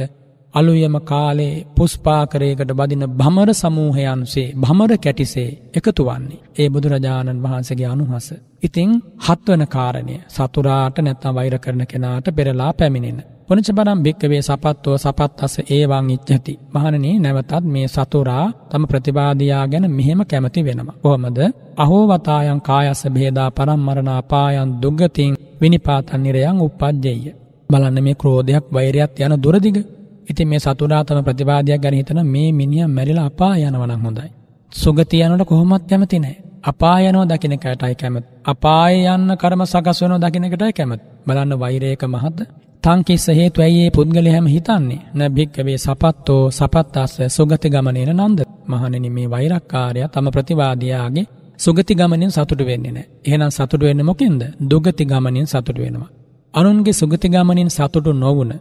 අලුයම කාලේ පුස්පාකරයකට බදින භමර සමූහයන්සේ භමර කැටිසේ එකතු වන්නේ. ඒ බුදුරජාණන් වහන්සගේ අනුහස. ඉතිං හත්වන කාරණය සතුරාට නැත්තම් වෛර කරන කෙනාට පෙරලා පැමිණෙන. පුනච බරම් භික්කවේ සපත්වෝ සපත් අස ඒවාං ඉච්චති. මහනනේ නැවතත් මේ සතුරා තම ප්‍රතිබාධයා ගැන මෙහෙම කැමති වෙනවා. කොහොමද අහෝවතායන් කායස්ස බේදා පරම්මරණා පායන් දුගතින් විනිපාතන් නිරයන් උපද්ජෙය. බලන්න මේ ක්‍රෝධයක් වෛරයත් යන දුරදිග ඉති මේ සතුරා තම ප්‍රතිබාධයක් ගැන හිතන මේ මිනිිය මැරිලා අපා යනවනක් හොඳයි. සුගතියනට කොහොමත් කැමති නෑ. අපායනෝ දකිනකටයි කැමත්. අපාය යන්න කරම සකස්වනෝ දකිනකටයි කැමත්. බලන්න වෛරයක මහත තංකිස්ස හේතු ඇයේ පුද්ගල හැම හිතන්නේ න භික්කවේ සපත්තෝ සපත්තාස්ස සුගති ගමනේන නන්ද මහනෙන මේ වෛරක්කාරය තම ප්‍රතිවාදයාගේ සුගති ගමනින් සතුට වෙන්නේ නෑ එහෙනම් සතුට වෙන්න මොකෙන්ද දුගති ගමනින් සතුට වෙනවා. අනුන්ගේ සුගති ගමනින් සතුටු නොවන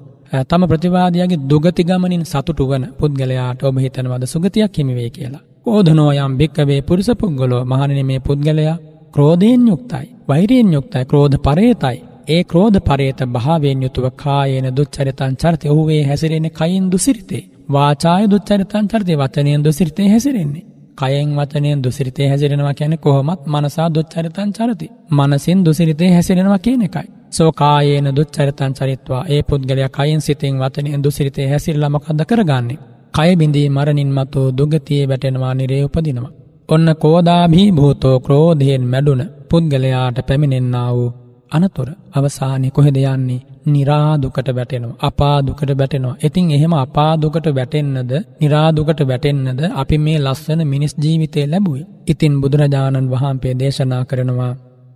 තම ප්‍රතිවාදයාගේ දුගති ගමනින් සතුටු වන පුද්ගලයාට ඔබ හිතනවද සුගතියක් හිමිවේ කියලා. ඕධනෝ යම් භික්කවේ පුරුස පුද්ගලෝ මහණන මේ පුද්ගලයා ක්‍රෝධයෙන් යුක්තයි. වෛරයෙන් යුක්තයි ක්‍රෝධ පරේතයි. ඒ ක්‍රෝධ පරේත භාවයෙන් යුතුව කායන දුච්චරිතන් චරිතය ඔහුවේ හැසිරෙන කයින් දුසිරිතේ. වාචාය දුච්චරිතන් චරිතය වචනයෙන් දුසිරිතය හැසිරෙන්නේ. කයෙන් වචනයෙන් දුසිරිතය හැසිරෙනවා කියන කොහොමත් මනසා දුච්චරිතන් චරති. මනසින් දුසිරිතය හැසිරෙනවා කියන එකයි. සෝකායේන දුච්චරිතන් චරිත්වා ඒ පුද්ගලයා කයින් සිතින් වචනයෙන් දුසිරිතය හැසිරලමකක්ද කරගන්නේ. කය බිඳී මරණින් මතු දුගතියේ වැටෙනවා නිරේ උපදිනවා. ඔන්න කෝදාභී භූතෝ ක්‍රෝධයෙන් මැඩුන පුද්ගලයාට පැමිණෙන්න්නා වූ අනතුර අවසානය කොහෙද යන්නේ? නිරාදුකට වැටෙනවා අපාදුකට වැටෙනවා. ඉතින් එහෙම අපාදුකට වැටෙන්නද නිරාදුකට වැටෙන්නද අපි මේ ලස්සන මිනිස් ජීවිතය ලැබුවේ. ඉතින් බුදුරජාණන් වහන්සේ දේශනා කරනවා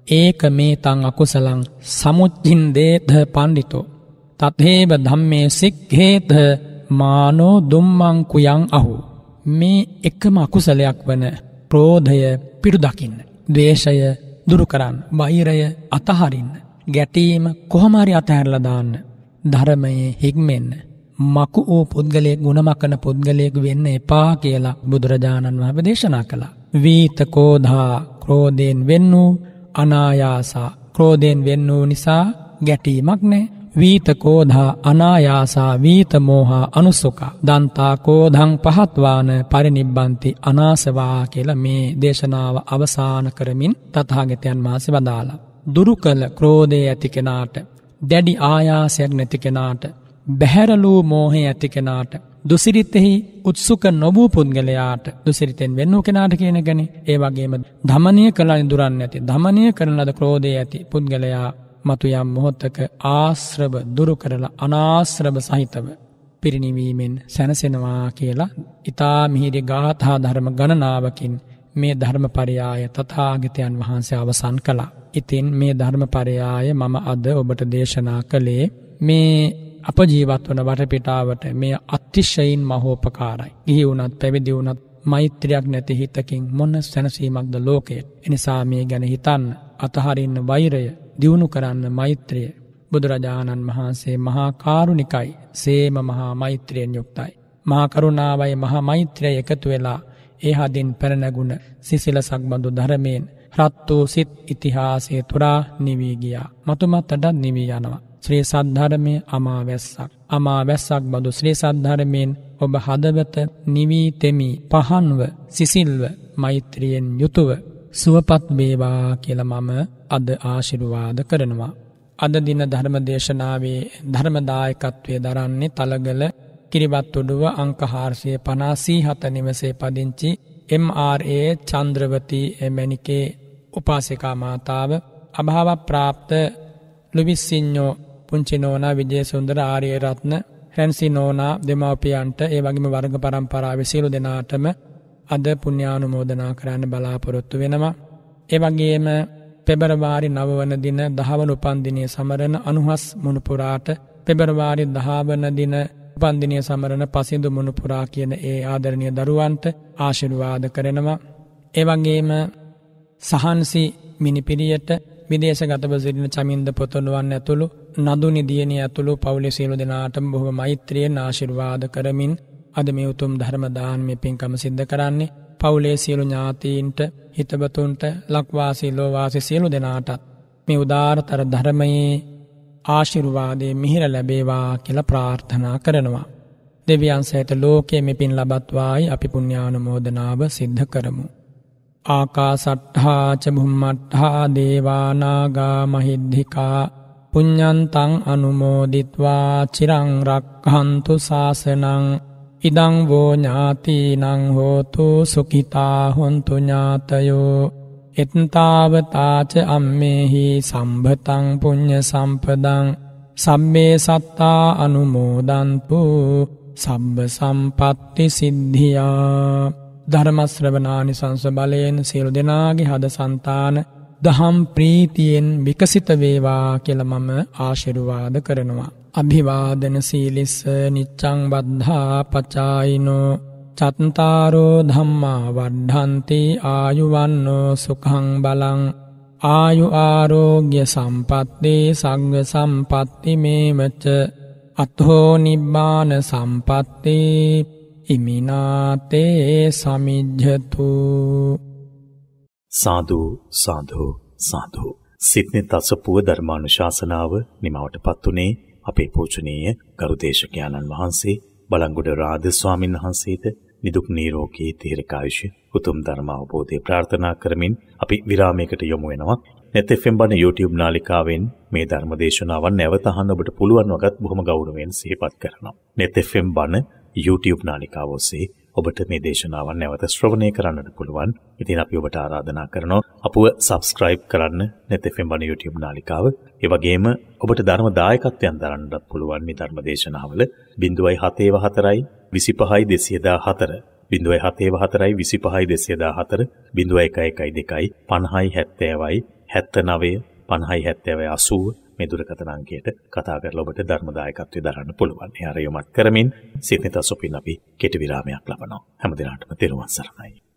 ඒක මේ තං අකුසලං සමුච්චින් දේත පණ්ඩිතෝ තත්හේබ ධම්මේ සික්හේත මානෝ දුම්මංකුයං අහු. මේ එකම අකුසලයක් වන ක්‍රෝධය පිරුදකින්න දේශය දුරුකරන්න බහිරය අතහරින්න ගැටීම කොහමරි අතහැරලදාන්න ධරමයේ හික්මෙන්න මකු වූ පුද්ගලයෙක් ගුණමකන පුද්ගලයෙක් වෙන්න එපා කියලා බුදුරජාණන් වහම දේශනා කළා. වීතකෝධා ක්‍රෝධයෙන් වෙන්න වූ අනායාසා ක්‍රෝධයෙන් වෙන්න වූ නිසා ගැටීමක් නෑ වීතකෝධා අනායාසා වීතමෝහා අනුස්සුකා දන්තාකෝධං පහත්වාන පරිනිබ්බන්ති අනාසවා කියල මේ දේශනාව අවසාන කරමින් තතාගතයන් මාසි වදාලා. දුරු කළ ක්‍රෝධය ඇති කෙනාට දැඩි ආයාසයක් නැති කෙනාට බැහැරලූ මෝහය ඇති කෙනාට දුසිරිතෙහි උත්සුක නොබූ පුද්ගලයාට දුසිරිතෙන් වෙන්නු කෙනාට කියන ගැන ඒ වගේම ධමනය කලා දුරන්න ඇති ධමනය කරන ලද ක්‍රෝධය ඇති පුද්ගලයා මතු යම් මොහොත්තක ආශ්‍රව දුරු කරලා අනාශ්‍රව සහිතව පිරිනිවීමෙන් සැනසෙනවා කියලා ඉතා මිහිරි ගාථා ධර්ම ගණනාවකින් මේ ධර්මපරයාය තථාගතයන් වහන්සේ අවසන් කළා. ඉතින් මේ ධර්මපරයාය මම අද ඔබට දේශනා කළේ මේ අප ජීවත් වන වටපිටාවට මේ අතිශ්‍යයින් මහෝපකාරයි. ගිහි වුණත් පැවිදි වුණත් මෛත්‍රයක් නැති හිතකින් මොන්න සැනසීමක්ද ලෝකයට. එනිසා මේ ගැන හිතන්න අතහරින්න වෛරය දියුණු කරන්න මෛත්‍රය බුදුරජාණන් වහන්සේ මහා කාරුණිකයි සේම මහා මෛත්‍රයෙන් යුක්තයි. මහාකරුණාවයි මහා මෛත්‍රය එකතු වෙලා ඒ හදින් පැරණැගුණ සිසිල සක්බඳු ධරමයෙන් රත් වූ සිත් ඉතිහාසේ තුරා නිවී ගියා. මතුමත්තටත් නිවී යනවා. ශ්‍රී සද්ධරමය අමා වැස්සක්. අමා වැස්සක් බඳු ශ්‍රී සද්ධරමයෙන් ඔබ හදවත නිවී තෙමි පහන්ව සිසිල්ව මෛත්‍රියෙන් යුතුව සුවපත් වේවා කියල මම අද ආශිරුවාද කරනවා. අද දින ධර්ම දේශනාවේ ධර්මදායකත්වය දරන්නේ තලගල කිරිබත්තුඩුව අංකහාර්සය පනාසී හත නිවසේ පදිංචි MRA චන්ද්‍රවති මැනිකේ උපාසිකා මාතාව අභාව ප්‍රාප්ත ලුවිස්සිං්ඥෝ පුංචි නෝනා විජය සුන්දර ආරය රත්න හැන්සි නෝනා දෙමවපියන්ට ඒ වගේම වර්ග පරම්පරාව සියලු දෙනාටම අද පුුණ්‍යානුමෝදනා කරන්න බලාපොරොත්තු වෙනවා. ඒ වගේම පෙබරවාරි නවවන දින දහවන උපන්දිනය සමරණ අනුහස් මුණපුරාට පෙබරවාරි දහාවන දින උපන්දිනය සමරණ පසිදු මුණපුරා කියන ඒ ආදරණය දරුවන්ට ආශිර්වාද කරනවා. එවගේම සහන්සි මිනිපිරියට විදේශගතව සිටින චමින්ද පොතොළුවන් ඇතුළු නදුනි දියණිය ඇතුළු පවුලේ සියලු දෙනාටම බොහොම මෛත්‍රියෙන් ආශිර්වාද කරමින් අද මේ උතුම් ධර්ම දානමය පින්කම සිද්ධ කරන්නේ පවුලේ සියලු ඥාතීන්ට හිතබතුන්ට ලක්වාසී ලෝවාසී සියලු දෙනාටත් මේ උදාරතර ධර්මයේ ආශිර්වාදයේ මිහිර ලැබේවා කියලා ප්‍රාර්ථනා කරනවා. දෙවියන් සහිත ලෝකයේ මෙපින් ලබත්වායි අපි පුණ්‍යානුමෝදනාව සිද්ධ කරමු. ආකාසට්ඨා ච බුම්මට්ඨා දේවානාගා මහිද්దికා පුඤ්ඤන්තං අනුමෝදිත්වා චිරං රක්ඛන්තු ශාසනං ඉදං වෝ ඥාතිනං හෝතු සුඛිතා හොන්තු ඥාතයෝ එත්තාවතාච අම්මේහි සම්භතං පුඤ්ඤ සම්පදං සම්මේ සත්තා අනුමෝදන්තු සබ්බ සම්පත්ති සිද්ධියා ධර්මශ්‍රවනානි සංස බලයෙන් සියලු දෙනාගේ හද සන්තාන දහම් ප්‍රීතියෙන් විකසිත වේවා කියල මම ආශිරුවාද කරනවා. අභිවාදන සීලිස්ස නිච්චං බද්ධා පචායිනෝ චත්තාරෝ ධම්මා වඩ්හන්ති ආයුවන්නෝ සුකං බලං ආයු ආරෝග්‍ය සම්පත්තේ සංග සම්පත්ති මේමච අත්හෝ නිබ්බාන සම්පත්තේ ඉමිනාතේ සමිජ්ජතු සාදු සාදු සාදු. සිත්නෙත් අසපුව ධර්මානුශාසනාව නිමවට පත්වනේ අපේ පූජනීය ගරුදේශකයාණන් වහන්සේ බලංගොඩ රාධ ස්වාමින් වහන්සේට නිදුක් නිරෝගී දීර්ඝායුෂ උතුම් ධර්ම අවබෝධය ප්‍රාර්ථනා කරමින් අපි විරාමයකට යොමු වෙනවා. net FM බණ YouTube නාලිකාවෙන් මේ ධර්ම දේශනාවන් නැවත අහන්න ඔබට පුළුවන් වගත් බොහොම ගෞරවයෙන් සිහිපත් කරනවා. net FM බණ YouTube නාලිකාව ඔස්සේ ඔබට මේ දේශනාවන් නැවත ශ්‍රවණය කරන්නට පුළුවන්. ඉතින් අපි ඔබට ආරාධනා කරනවා අපව subscribe කරන්න net FM බණ YouTube නාලිකාව. ඒ වගේම ඔබට ධර්ම දායකත්වයෙන් දරන්නත් පුළුවන් මේ ධර්ම දේශනාවල 07.4 25204 07.4 25204 0112 50 70යි 79 50 70 80 මේ දුරකථන අංකයට කතා කරලා ඔබට ධර්මදායකත්වය දරන්න පුළුවන්. ඒ අරයොමත් කරමින් සිතෙත සොපින් අපි කෙටි විරාමයක් ලබනවා. හැම දිනකටම තෙරුවන් සරණයි.